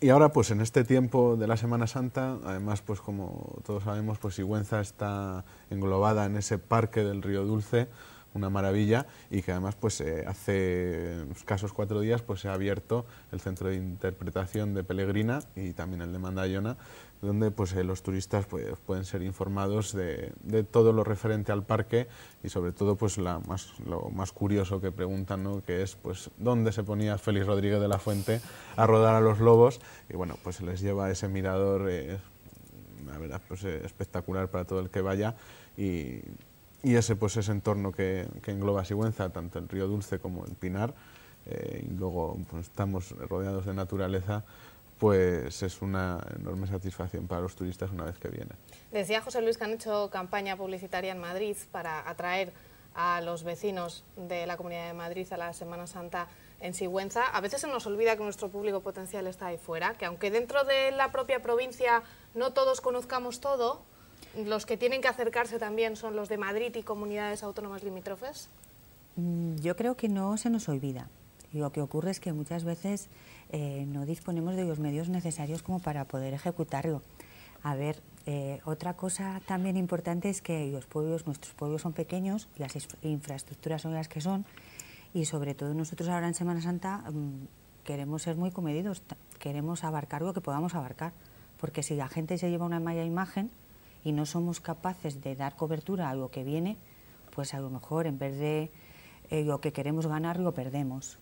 Y ahora, pues en este tiempo de la Semana Santa, además, pues como todos sabemos, pues Sigüenza está englobada en ese parque del Río Dulce, una maravilla, y que además, pues eh, hace escasos cuatro días, pues se ha abierto el centro de interpretación de Pelegrina y también el de Mandayona, donde pues, eh, los turistas pues, pueden ser informados de, todo lo referente al parque y sobre todo pues, la más, lo más curioso que preguntan, ¿no? que es pues, dónde se ponía Félix Rodríguez de la Fuente a rodar a los lobos y bueno, pues les lleva ese mirador, eh, verdad, pues, eh, espectacular para todo el que vaya y, y ese, pues, ese entorno que, que, engloba Sigüenza, tanto el río Dulce como el Pinar, eh, y luego pues, estamos rodeados de naturaleza, pues es una enorme satisfacción para los turistas una vez que vienen. Decía José Luis que han hecho campaña publicitaria en Madrid para atraer a los vecinos de la Comunidad de Madrid a la Semana Santa en Sigüenza. A veces se nos olvida que nuestro público potencial está ahí fuera, que aunque dentro de la propia provincia no todos conozcamos todo, los que tienen que acercarse también son los de Madrid y comunidades autónomas limítrofes. Mm, yo creo que no se nos olvida lo que ocurre es que muchas veces eh, no disponemos de los medios necesarios como para poder ejecutarlo. A ver, eh, otra cosa también importante es que los pueblos, nuestros pueblos son pequeños, las infraestructuras son las que son, y sobre todo nosotros ahora en Semana Santa mm, queremos ser muy comedidos, queremos abarcar lo que podamos abarcar, porque si la gente se lleva una mala imagen y no somos capaces de dar cobertura a lo que viene, pues a lo mejor en vez de eh, lo que queremos ganar lo perdemos.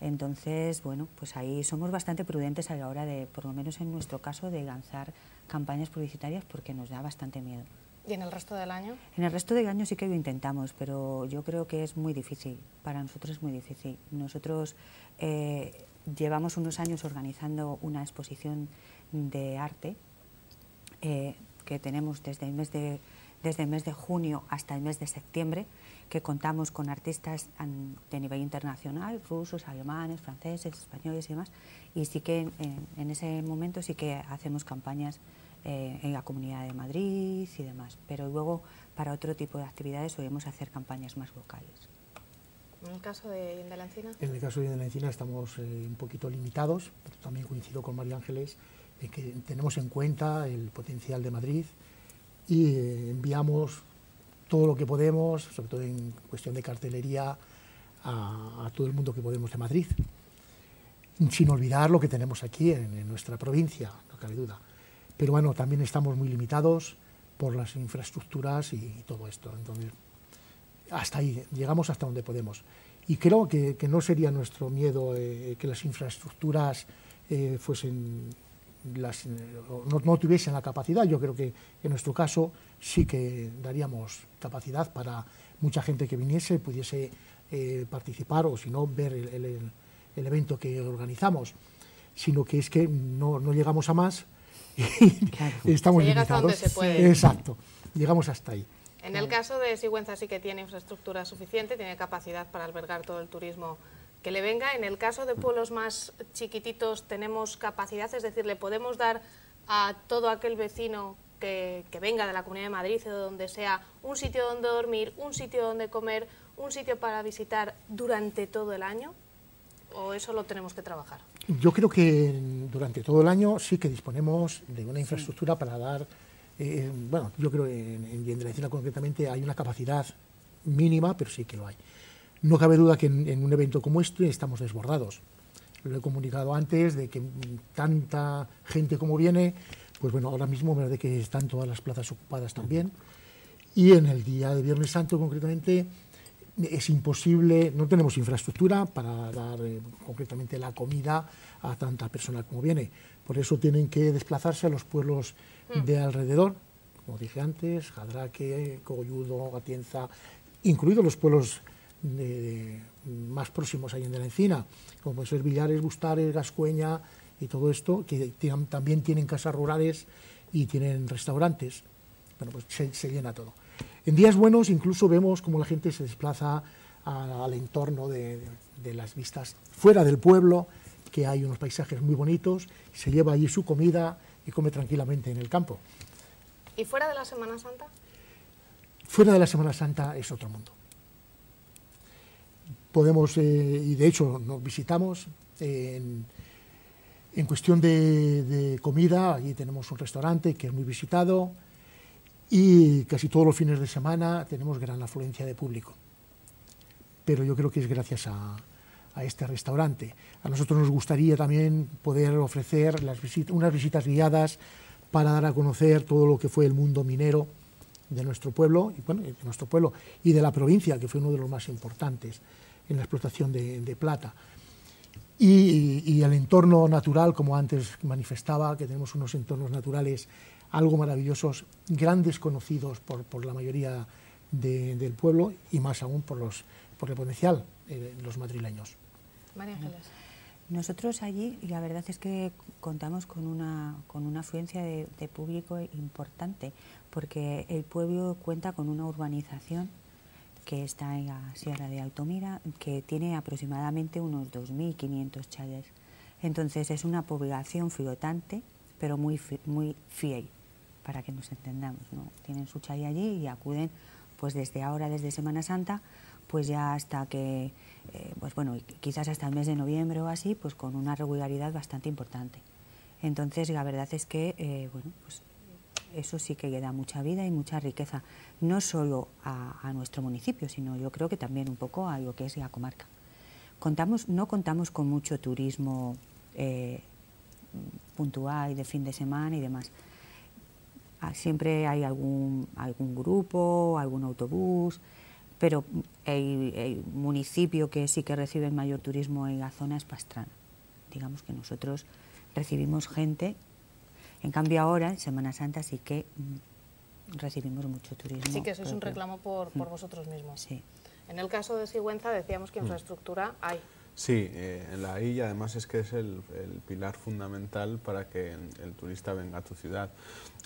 Entonces, bueno, pues ahí somos bastante prudentes a la hora de, por lo menos en nuestro caso, de lanzar campañas publicitarias porque nos da bastante miedo. ¿Y en el resto del año? En el resto del año sí que lo intentamos, pero yo creo que es muy difícil. Para nosotros es muy difícil. Nosotros eh, llevamos unos años organizando una exposición de arte eh, que tenemos desde el mes de desde el mes de junio hasta el mes de septiembre, que contamos con artistas de nivel internacional, rusos, alemanes, franceses, españoles y demás, y sí que en, ese momento sí que hacemos campañas eh, en la Comunidad de Madrid y demás, pero luego para otro tipo de actividades solemos hacer campañas más locales. ¿En el caso de la Encina? En el caso de la Encina estamos eh, un poquito limitados, pero también coincido con María Ángeles, que tenemos en cuenta el potencial de Madrid, y eh, enviamos todo lo que podemos, sobre todo en cuestión de cartelería, a, todo el mundo que podemos de Madrid, sin olvidar lo que tenemos aquí en, nuestra provincia, no cabe duda. Pero bueno, también estamos muy limitados por las infraestructuras y, todo esto. Entonces, hasta ahí, llegamos hasta donde podemos. Y creo que, no sería nuestro miedo eh, que las infraestructuras eh, fuesen las, no, tuviesen la capacidad. Yo creo que en nuestro caso sí que daríamos capacidad para mucha gente que viniese, pudiese eh, participar o si no ver el, evento que organizamos, sino que es que no, llegamos a más y estamos limitados. Exacto, llegamos hasta ahí. En el caso de Sigüenza sí que tiene infraestructura suficiente, tiene capacidad para albergar todo el turismo que le venga. En el caso de pueblos más chiquititos tenemos capacidad, es decir, le podemos dar a todo aquel vecino que, venga de la Comunidad de Madrid o de donde sea un sitio donde dormir, un sitio donde comer, un sitio para visitar durante todo el año. ¿O eso lo tenemos que trabajar? Yo creo que durante todo el año sí que disponemos de una infraestructura para dar, eh, bueno, yo creo que en, en, en concretamente hay una capacidad mínima, pero sí que lo hay. No cabe duda que en, un evento como este estamos desbordados. Lo he comunicado antes de que tanta gente como viene, pues bueno, ahora mismo me de que están todas las plazas ocupadas también. Y en el día de Viernes Santo concretamente es imposible, no tenemos infraestructura para dar eh, concretamente la comida a tanta persona como viene. Por eso tienen que desplazarse a los pueblos mm. de alrededor, como dije antes, Jadraque, Cogolludo, Atienza, incluidos los pueblos de, más próximos ahí en de la encina, como pueden ser Villares, Bustares, Gascueña y todo esto, que también tienen casas rurales y tienen restaurantes. Bueno, pues se, llena todo. En días buenos incluso vemos cómo la gente se desplaza al entorno de, las vistas fuera del pueblo, que hay unos paisajes muy bonitos, se lleva allí su comida y come tranquilamente en el campo. ¿Y fuera de la Semana Santa? Fuera de la Semana Santa es otro mundo podemos, eh, y de hecho nos visitamos en, cuestión de, comida, allí tenemos un restaurante que es muy visitado y casi todos los fines de semana tenemos gran afluencia de público. Pero yo creo que es gracias a, este restaurante. A nosotros nos gustaría también poder ofrecer las unas visitas guiadas para dar a conocer todo lo que fue el mundo minero de nuestro pueblo, y, bueno, de nuestro pueblo y de la provincia, que fue uno de los más importantes en la explotación de, plata. Y, el entorno natural, como antes manifestaba, que tenemos unos entornos naturales algo maravillosos, grandes conocidos por, por la mayoría del pueblo y más aún por, los, por el potencial de los madrileños. María Ángeles. Nosotros allí, la verdad es que contamos con una, con una afluencia de, de público importante, porque el pueblo cuenta con una urbanización que está en la Sierra de Altomira, que tiene aproximadamente unos 2.500 chalets. Entonces es una población flotante, pero muy, muy fiel, para que nos entendamos. ¿no? Tienen su chalet allí y acuden, pues desde ahora, desde Semana Santa, pues ya hasta que, eh, pues bueno, quizás hasta el mes de noviembre o así, pues con una regularidad bastante importante. Entonces, la verdad es que, eh, bueno, pues eso sí que le da mucha vida y mucha riqueza, no solo a, nuestro municipio, sino yo creo que también un poco a lo que es la comarca. Contamos, no contamos con mucho turismo eh, puntual de fin de semana y demás. Ah, siempre hay algún, algún grupo, algún autobús, pero el, municipio que sí que recibe el mayor turismo en la zona es Pastrana. Digamos que nosotros recibimos gente, en cambio ahora, en Semana Santa, sí que mm, recibimos mucho turismo. Sí que eso es un reclamo por, por mm. vosotros mismos. Sí. En el caso de Sigüenza decíamos que mm. infraestructura hay. Sí, eh, la I además es que es el, pilar fundamental para que el turista venga a tu ciudad.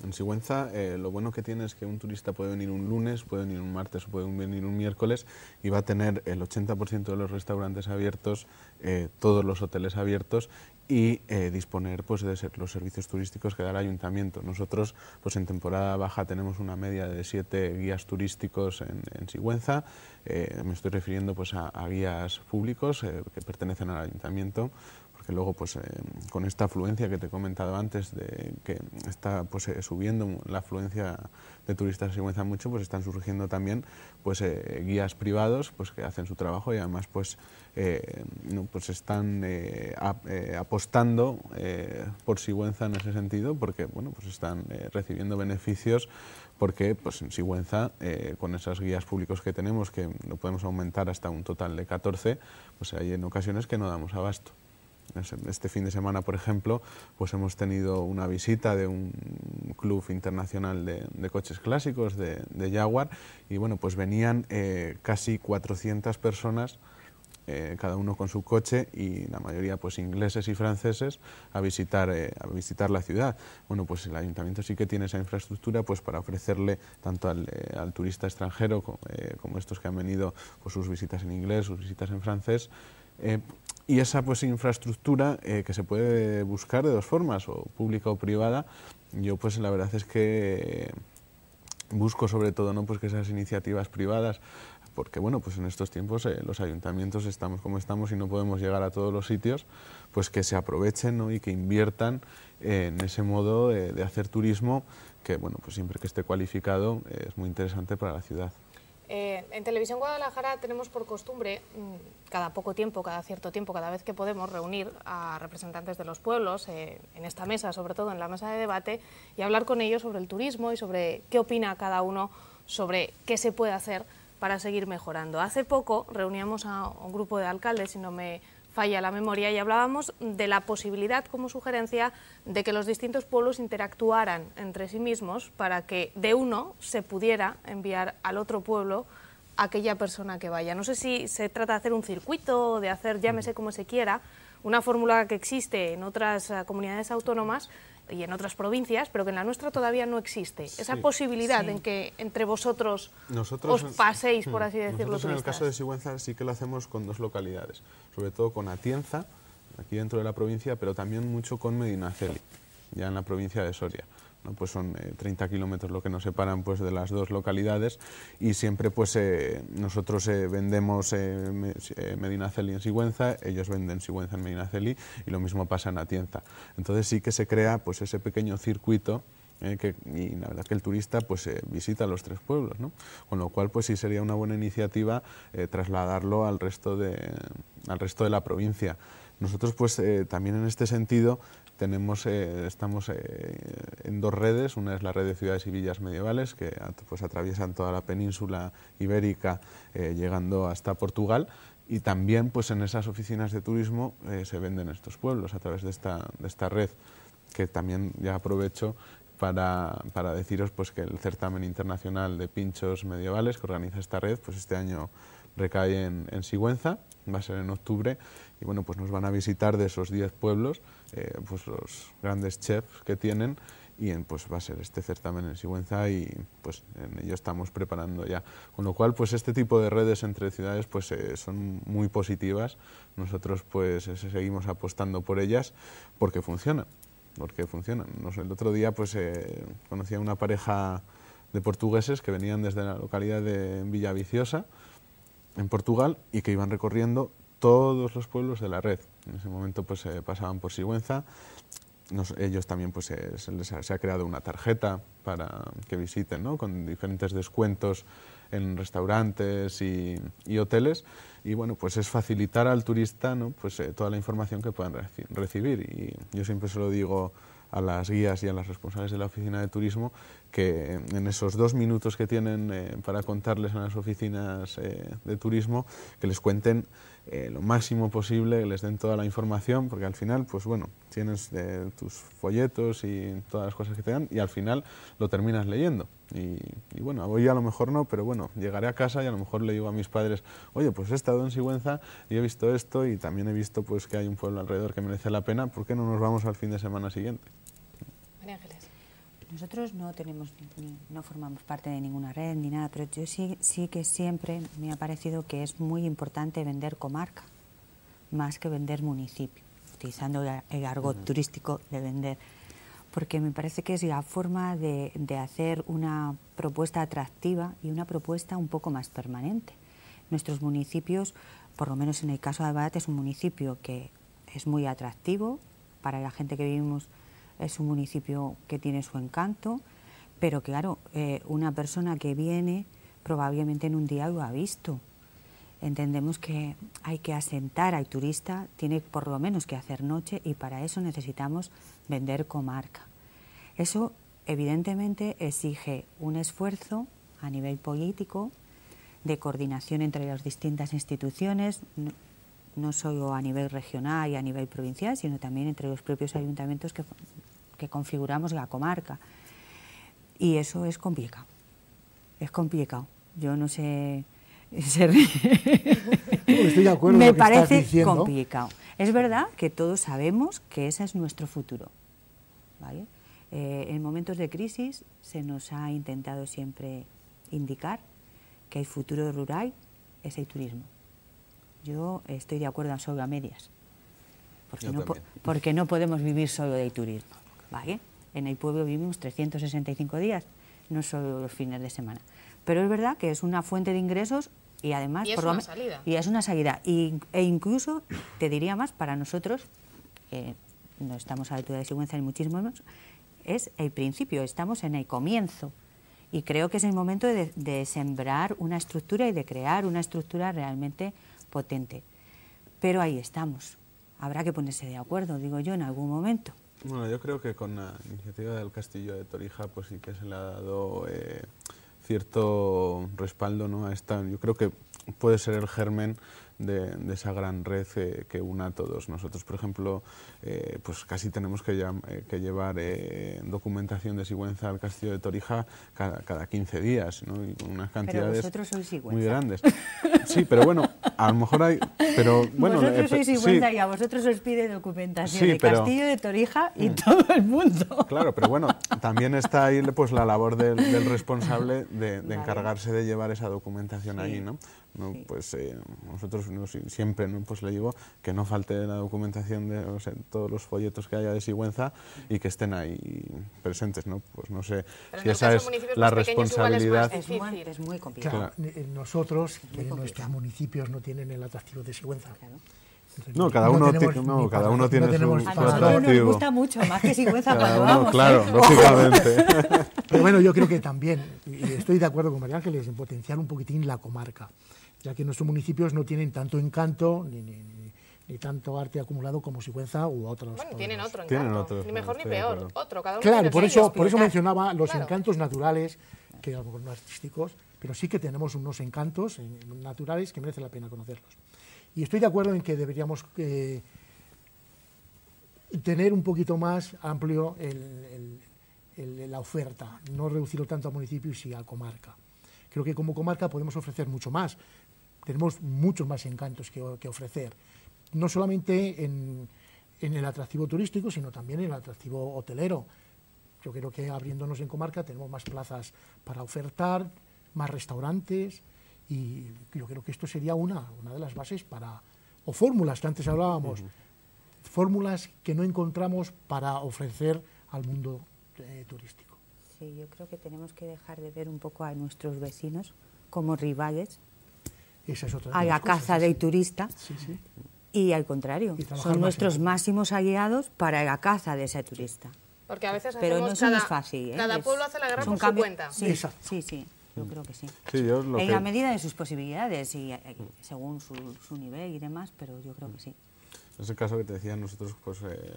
En Sigüenza eh, lo bueno que tiene es que un turista puede venir un lunes, puede venir un martes o puede venir un miércoles y va a tener el 80% de los restaurantes abiertos, eh, todos los hoteles abiertos y eh, disponer pues, de los servicios turísticos que da el ayuntamiento. Nosotros pues, en temporada baja tenemos una media de siete guías turísticos en, Sigüenza. me estoy refiriendo pues, a, a guías públicos que pertenecen al ayuntamiento que luego pues eh, con esta afluencia que te he comentado antes de que está pues eh, subiendo la afluencia de turistas se Sigüenza mucho pues están surgiendo también pues eh, guías privados pues que hacen su trabajo y además pues no, pues están apostando por Sigüenza en ese sentido porque bueno pues están recibiendo beneficios porque pues en Sigüenza con esas guías públicos que tenemos que lo podemos aumentar hasta un total de 14 pues hay en ocasiones que no damos abasto este fin de semana, por ejemplo, pues hemos tenido una visita de un club internacional de, coches clásicos, de, Jaguar, y bueno, pues venían eh, casi 400 personas, eh, cada uno con su coche, y la mayoría pues ingleses y franceses, a visitar, eh, a visitar la ciudad. Bueno, pues el ayuntamiento sí que tiene esa infraestructura pues para ofrecerle tanto al, turista extranjero como, estos que han venido pues sus visitas en inglés, sus visitas en francés, y esa pues infraestructura eh, que se puede buscar de dos formas, o pública o privada, yo pues la verdad es que busco sobre todo no pues que esas iniciativas privadas porque bueno pues en estos tiempos eh, los ayuntamientos estamos como estamos y no podemos llegar a todos los sitios pues que se aprovechen ¿no? y que inviertan en ese modo de hacer turismo que bueno pues siempre que esté cualificado es muy interesante para la ciudad eh, en Televisión Guadalajara tenemos por costumbre, mm, cada poco tiempo, cada cierto tiempo, cada vez que podemos, reunir a representantes de los pueblos, eh, en esta mesa, sobre todo en la mesa de debate, y hablar con ellos sobre el turismo y sobre qué opina cada uno sobre qué se puede hacer para seguir mejorando. Hace poco reuníamos a un grupo de alcaldes, si no me falla la memoria y hablábamos de la posibilidad como sugerencia de que los distintos pueblos interactuaran entre sí mismos para que de uno se pudiera enviar al otro pueblo aquella persona que vaya. No sé si se trata de hacer un circuito, de hacer, llámese como se quiera, una fórmula que existe en otras eh, comunidades autónomas y en otras provincias, pero que en la nuestra todavía no existe. Esa posibilidad en que entre vosotros os paséis, por así decirlo. Nosotros en el caso de Sigüenza sí que lo hacemos con dos localidades, sobre todo con Atienza, aquí dentro de la provincia, pero también mucho con Medinaceli, ya en la provincia de Soria pues son 30 eh, kilómetros lo que nos separan pues, de las dos localidades y siempre pues, eh, nosotros eh, vendemos Medinaceli en Sigüenza, ellos venden Sigüenza en Medinaceli y lo mismo pasa en Atienza. Entonces sí que se crea pues, ese pequeño circuito que, y la verdad que el turista pues visita los tres pueblos, ¿no? con lo cual pues sí sería una buena iniciativa trasladarlo al resto de, al resto de la provincia. Nosotros pues también en este sentido tenemos, eh, estamos eh, en dos redes, una es la red de ciudades y villas medievales, que pues, atraviesan toda la península ibérica, eh, llegando hasta Portugal, y también pues, en esas oficinas de turismo se venden estos pueblos a través de esta, de esta red, que también ya aprovecho para, para, deciros pues, que el certamen internacional de pinchos medievales que organiza esta red, pues este año recae en, en Sigüenza, va a ser en octubre, y bueno, pues nos van a visitar de esos 10 pueblos eh, pues los grandes chefs que tienen y en, pues va a ser este certamen en Sigüenza y pues en ello estamos preparando ya. Con lo cual pues este tipo de redes entre ciudades pues eh, son muy positivas. Nosotros pues eh, seguimos apostando por ellas porque funcionan, porque funcionan. el otro día pues conocí a una pareja de portugueses que venían desde la localidad de Villaviciosa en Portugal y que iban recorriendo todos los pueblos de la red. En ese momento pues pasaban por Sigüenza. ellos también pues ha, se ha creado una tarjeta para que visiten, ¿no? con diferentes descuentos en restaurantes y, hoteles y bueno pues es facilitar al turista ¿no? pues eh, toda la información que puedan recibir y yo siempre se lo digo a las guías y a las responsables de la oficina de turismo que en esos dos minutos que tienen eh, para contarles en las oficinas eh, de turismo, que les cuenten eh, lo máximo posible, les den toda la información, porque al final, pues bueno, tienes tus folletos y todas las cosas que te dan y al final lo terminas leyendo. Y, bueno, hoy a lo mejor no, pero bueno, llegaré a casa y a lo mejor le digo a mis padres, oye, pues he estado en Sigüenza y he visto esto y también he visto pues que hay un pueblo alrededor que merece la pena, ¿por qué no nos vamos al fin de semana siguiente? María. Nosotros no tenemos no formamos parte de ninguna red ni nada, pero yo sí, sí que siempre me ha parecido que es muy importante vender comarca, más que vender municipio, utilizando el argot turístico de vender, porque me parece que es la forma de, de hacer una propuesta atractiva y una propuesta un poco más permanente. Nuestros municipios, por lo menos en el caso de Abad, es un municipio que es muy atractivo para la gente que vivimos es un municipio que tiene su encanto, pero claro, eh, una persona que viene probablemente en un día lo ha visto. Entendemos que hay que asentar al turista, tiene por lo menos que hacer noche y para eso necesitamos vender comarca. Eso evidentemente exige un esfuerzo a nivel político, de coordinación entre las distintas instituciones, no solo a nivel regional y a nivel provincial, sino también entre los propios ayuntamientos que, que configuramos la comarca. Y eso es complicado. Es complicado. Yo no sé. Estoy de acuerdo Me con lo que parece estás diciendo. complicado. Es verdad que todos sabemos que ese es nuestro futuro. ¿vale? Eh, en momentos de crisis se nos ha intentado siempre indicar que el futuro rural es el turismo. Yo estoy de acuerdo solo a medias, porque, no, po- porque no podemos vivir solo del turismo. ¿Vale? En el pueblo vivimos 365 días, no solo los fines de semana. Pero es verdad que es una fuente de ingresos y además... Y es por una salida. Y es una salida. Y- e incluso, te diría más, para nosotros, que no estamos a la altura de Sigüenza ni muchísimo menos, es el principio, estamos en el comienzo. Y creo que es el momento de, de sembrar una estructura y de crear una estructura realmente potente. Pero ahí estamos. Habrá que ponerse de acuerdo, digo yo, en algún momento. Bueno, yo creo que con la iniciativa del Castillo de Torija, pues sí que se le ha dado eh, cierto respaldo ¿no? a esta. Yo creo que puede ser el germen de, de esa gran red eh, que una a todos. Nosotros, por ejemplo, eh, pues casi tenemos que, llam- eh, que llevar eh, documentación de Sigüenza al Castillo de Torija cada, cada 15 días, ¿no? y con unas cantidades vosotros sois muy grandes. Sí, pero bueno, a lo mejor hay... Pero, bueno, vosotros eh, sois sí, Sigüenza y a vosotros os pide documentación Sí, de pero- Mm. Castillo de Torija y todo el mundo. Claro, pero bueno, también está ahí pues la labor del, del responsable de, de Vale. encargarse de llevar esa documentación Sí. ahí, ¿no? No, Sí. Pues eh, nosotros no, si- siempre ¿no? pues le digo que no falte la documentación de o sea, todos los folletos que haya de Sigüenza y que estén ahí presentes, ¿no? Pues no sé Pero si esa es municipios la más pequeños igual es más responsabilidad. Es muy, Difícil. es muy complicado. Claro, eh, nosotros, que complicado. nuestros municipios no tienen el atractivo de Sigüenza. Claro. No, cada uno tenemos ti- no, cada uno tiene no su- tenemos su A para- nosotros nos atractivo. gusta mucho, más que Sigüenza Cada cuando uno, vamos. claro, ¿eh? lógicamente. Pero bueno, yo creo que también, y estoy de acuerdo con María Ángeles, en potenciar un poquitín la comarca, ya que nuestros municipios no tienen tanto encanto ni, ni- ni- ni tanto arte acumulado como Sigüenza u otros. Bueno, tienen otro Tienen encanto. otros, ni mejor ni peor. acuerdo. Otro, cada uno Claro, por eso, por eso mencionaba los Claro. encantos naturales, que a lo mejor no artísticos, pero sí que tenemos unos encantos naturales que merece la pena conocerlos. Y estoy de acuerdo en que deberíamos eh, tener un poquito más amplio el- el- el- la oferta, no reducirlo tanto a municipios y a comarca. Creo que como comarca podemos ofrecer mucho más. Tenemos muchos más encantos que, que ofrecer, no solamente en, en el atractivo turístico, sino también en el atractivo hotelero. Yo creo que abriéndonos en comarca tenemos más plazas para ofertar, más restaurantes y yo creo que esto sería una, una de las bases para, o fórmulas que antes hablábamos, fórmulas que no encontramos para ofrecer al mundo eh, turístico. Sí, yo creo que tenemos que dejar de ver un poco a nuestros vecinos como rivales Esa es otra de a la cosas, caza sí, del turista Sí, sí. y al contrario, Y son nuestros en máximos aliados para la caza de ese turista. Porque a veces Pero no cada, es fácil. ¿eh? cada pueblo hace la guerra por cambio- su cuenta. Sí, Exacto. sí, sí, yo creo que sí. Sí, yo lo en que- la medida de sus posibilidades y eh, según su, su nivel y demás, pero yo creo que sí. En ese caso que te decía, nosotros, pues eh,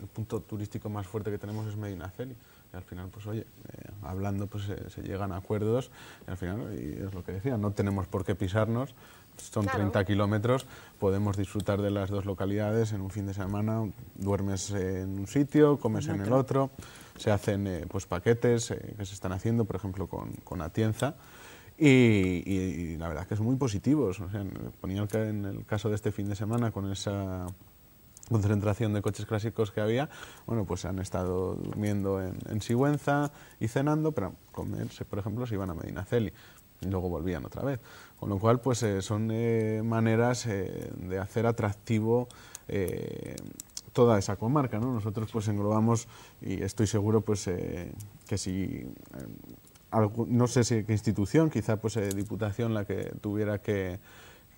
el punto turístico más fuerte que tenemos es Medinaceli. Y al final, pues oye, eh, hablando, pues se llegan a acuerdos. Y al final, y es lo que decía, no tenemos por qué pisarnos. Son Claro. 30 kilómetros, podemos disfrutar de las dos localidades en un fin de semana. Duermes en un sitio, comes en el otro. Se hacen eh, pues paquetes eh, que se están haciendo, por ejemplo, con, con Atienza. Y, y- y la verdad que son muy positivos. O sea, ponía el en el caso de este fin de semana con esa concentración de coches clásicos que había, bueno, pues han estado durmiendo en, en Sigüenza y cenando, pero comerse, por ejemplo, se iban a Medinaceli y luego volvían otra vez. Con lo cual, pues eh, son eh, maneras eh, de hacer atractivo toda esa comarca, ¿no? Nosotros pues englobamos y estoy seguro pues que si no sé si qué institución, quizá pues Diputación la que tuviera que,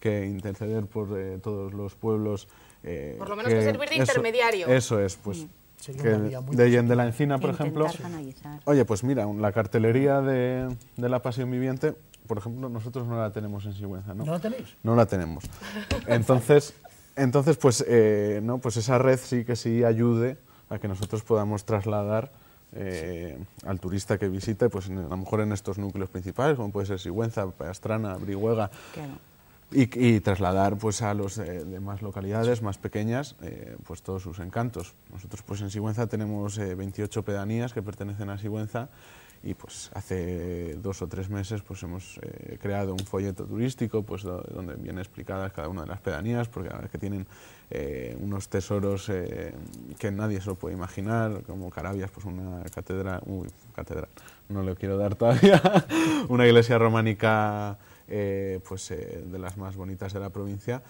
que interceder por todos los pueblos. Eh, Por lo menos que servir de intermediario. Eso es, pues Sería que de, positiva. de la Encina, por ejemplo, canalizar. Oye, pues mira, la cartelería de, de la Pasión Viviente, por ejemplo, nosotros no la tenemos en Sigüenza, ¿no? ¿No la tenéis? No la tenemos. Entonces, entonces pues, eh, no, pues esa red sí que sí ayude a que nosotros podamos trasladar eh, al turista que visite, pues a lo mejor en estos núcleos principales, como puede ser Sigüenza, Pastrana, Brihuega, Claro. Y, trasladar pues a los eh, demás localidades más pequeñas eh, pues todos sus encantos. Nosotros pues en Sigüenza tenemos eh, 28 pedanías que pertenecen a Sigüenza y pues hace dos o tres meses pues hemos eh, creado un folleto turístico pues do- donde viene explicadas cada una de las pedanías porque es que tienen eh, unos tesoros que nadie se lo puede imaginar como Carabias pues una catedral uy, catedral no le quiero dar todavía una iglesia románica eh, pues eh, de las más bonitas de la provincia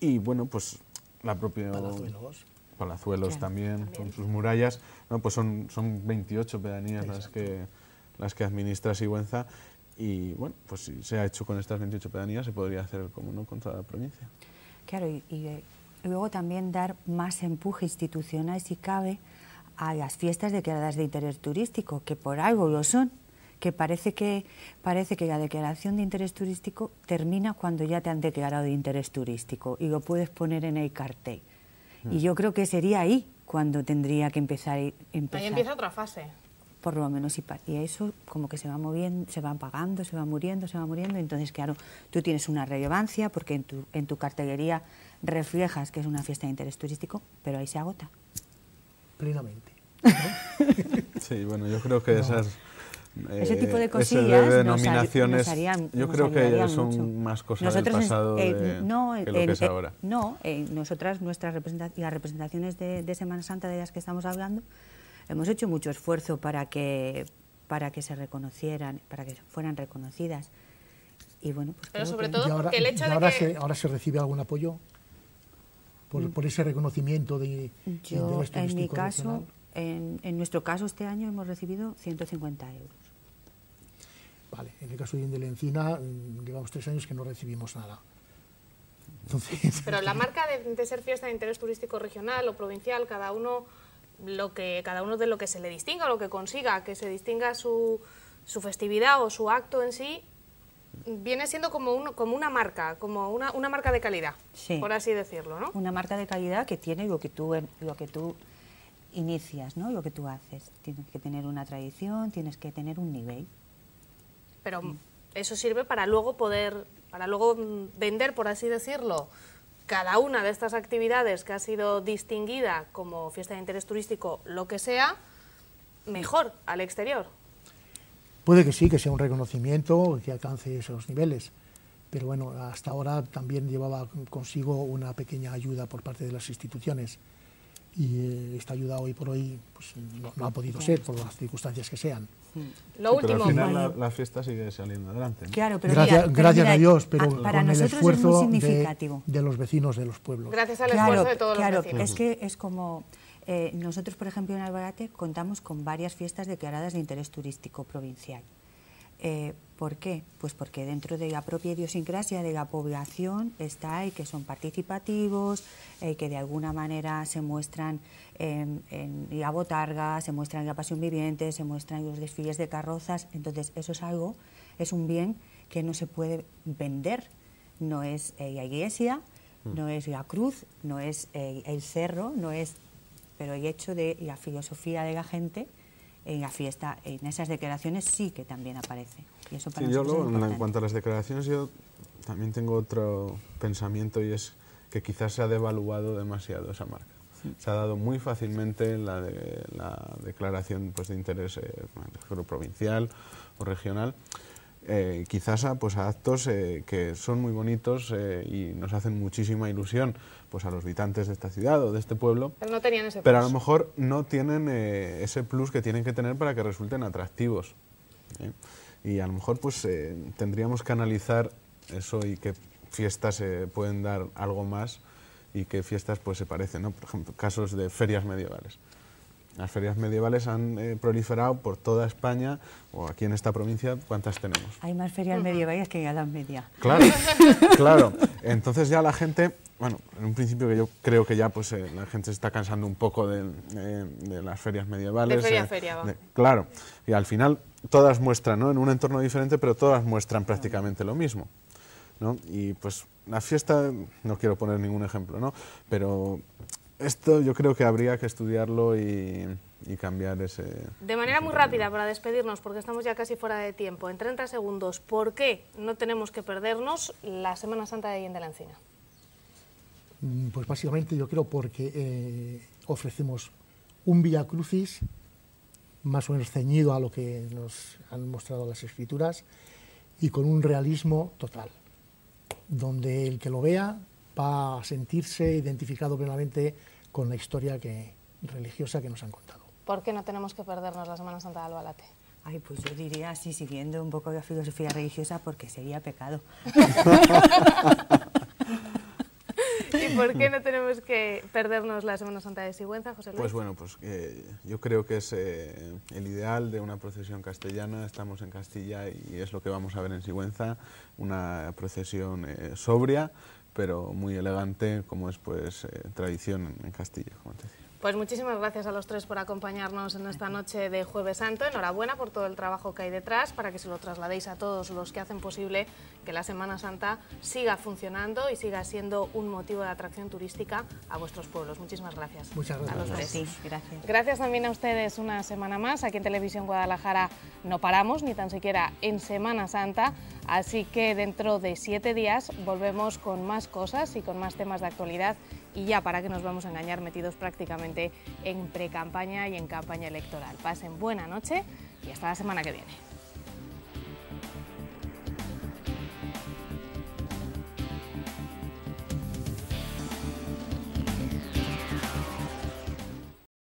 y bueno pues la propia Palazuelos. Palazuelos Claro. también, con sus murallas, no, pues son, son 28 pedanías las que, las que administra Sigüenza y bueno, pues si se ha hecho con estas 28 pedanías se podría hacer como no con toda la provincia. Claro, y, y, eh, luego también dar más empuje institucional, si cabe, a las fiestas declaradas de interés turístico, que por algo lo son, que parece que, parece que la declaración de interés turístico termina cuando ya te han declarado de interés turístico y lo puedes poner en el cartel. Y yo creo que sería ahí cuando tendría que empezar. empezar Ahí empieza otra fase. por lo menos y, pa- y eso como que se va moviendo, se va apagando, se va muriendo, se va muriendo, entonces claro, tú tienes una relevancia porque en tu, en tu cartelería reflejas que es una fiesta de interés turístico, pero ahí se agota. Plenamente. Sí, bueno, yo creo que esas... Ese tipo de ese cosillas de nos har- denominaciones, nos harían- yo nos creo que son mucho. más cosas Nosotros del pasado eh, de- no, que lo en- que es eh, ahora. No, eh, nosotras, nuestras representa- las representaciones de, de Semana Santa de las que estamos hablando, hemos hecho mucho esfuerzo para que, para que se reconocieran, para que fueran reconocidas. Y bueno, pues Pero sobre que- todo ahora, porque el hecho de ahora que- se, ahora se recibe algún apoyo por, por ese reconocimiento de, de. Yo, interés en mi caso, en nuestro caso este año hemos recibido 150 euros. Vale, en el caso de Indel Encina, mm, llevamos tres años que no recibimos nada. Entonces, Pero la marca de, de ser fiesta de interés turístico regional o provincial, cada uno lo que cada uno de lo que se le distinga, lo que consiga, que se distinga su, su festividad o su acto en sí, viene siendo como, un- como una marca, como una, una marca de calidad, Sí. por así decirlo, ¿no? Una marca de calidad que tiene lo que tú, lo que tú inicias, ¿no? lo que tú haces. Tienes que tener una tradición, tienes que tener un nivel. Pero eso sirve para luego poder, para luego mm, vender, por así decirlo, cada una de estas actividades que ha sido distinguida como fiesta de interés turístico, lo que sea, mejor al exterior. puede que sí, que sea un reconocimiento, que alcance esos niveles. Pero bueno, hasta ahora también llevaba consigo una pequeña ayuda por parte de las instituciones. Y eh, esta ayuda hoy por hoy pues, no, no ha podido ser por las circunstancias que sean. Lo Sí, pero último, al final la, bueno. la fiesta sigue saliendo adelante. ¿no? Claro, pero gracias mira, pero gracias mira, a Dios, pero a- para con el nosotros es esfuerzo muy de, significativo. de los vecinos de los pueblos. gracias al Claro, esfuerzo de todos claro, los vecinos. es que es como eh, nosotros, por ejemplo, en Albarate contamos con varias fiestas declaradas de interés turístico provincial. Eh, ¿Por qué? Pues porque dentro de la propia idiosincrasia de la población está el que son participativos, el que de alguna manera se muestran en, la botarga, se muestran en la pasión viviente, se muestran en los desfiles de carrozas. Entonces, eso es algo, es un bien que no se puede vender. No es la iglesia, mm. no es la cruz, no es el cerro, no es. Pero el hecho de la filosofía de la gente en la fiesta, en esas declaraciones sí que también aparece. Y eso para sí, yo en cuanto a las declaraciones, yo también tengo otro pensamiento y es que quizás se ha devaluado demasiado esa marca. Se ha dado muy fácilmente la, de, la declaración pues, de interés eh, provincial o regional eh, quizás a, pues a actos eh, que son muy bonitos eh, y nos hacen muchísima ilusión pues a los habitantes de esta ciudad o de este pueblo. Pero no tenían ese Pero a lo mejor no tienen ese plus que tienen que tener para que resulten atractivos. Y a lo mejor pues tendríamos que analizar eso y qué fiestas pueden dar algo más y qué fiestas pues se parecen, ¿no? Por ejemplo, casos de ferias medievales. Las ferias medievales han eh, proliferado por toda España, o aquí en esta provincia, ¿cuántas tenemos? Hay más ferias medievales que en Edad Media. Claro, claro. Entonces ya la gente, bueno, en un principio que yo creo que ya pues eh, la gente se está cansando un poco de, las ferias medievales. De feria a feria, va. claro, y al final todas muestran, ¿no? En un entorno diferente, pero todas muestran prácticamente lo mismo. ¿no? Y pues la fiesta, no quiero poner ningún ejemplo, ¿no? Pero esto yo creo que habría que estudiarlo y, cambiar ese... De manera muy rápida para despedirnos, porque estamos ya casi fuera de tiempo, en 30 segundos, ¿por qué no tenemos que perdernos la Semana Santa de Allende la Encina? Mm, pues básicamente yo creo porque eh, ofrecemos un Via Crucis más o menos ceñido a lo que nos han mostrado las escrituras y con un realismo total, donde el que lo vea va a sentirse identificado plenamente con la historia que, religiosa que nos han contado. ¿Por qué no tenemos que perdernos la Semana Santa de Albalate? Ay, pues yo diría así, siguiendo un poco la filosofía religiosa, porque sería pecado. ¿Y por qué no tenemos que perdernos la Semana Santa de Sigüenza, José Luis? Pues bueno, pues eh, yo creo que es eh, el ideal de una procesión castellana. Estamos en Castilla y es lo que vamos a ver en Sigüenza, una procesión eh, sobria, pero muy elegante, como es pues eh, tradición en Castilla, como te decía. Pues muchísimas gracias a los tres por acompañarnos en esta noche de Jueves Santo. Enhorabuena por todo el trabajo que hay detrás, para que se lo trasladéis a todos los que hacen posible que la Semana Santa siga funcionando y siga siendo un motivo de atracción turística a vuestros pueblos. Muchísimas gracias. Muchas gracias. A los tres. Sí, gracias. Gracias también a ustedes una semana más. Aquí en Televisión Guadalajara no paramos, ni tan siquiera en Semana Santa. Así que dentro de siete días volvemos con más cosas y con más temas de actualidad y ya para que nos vamos a engañar metidos prácticamente en pre-campaña y en campaña electoral. Pasen buena noche y hasta la semana que viene.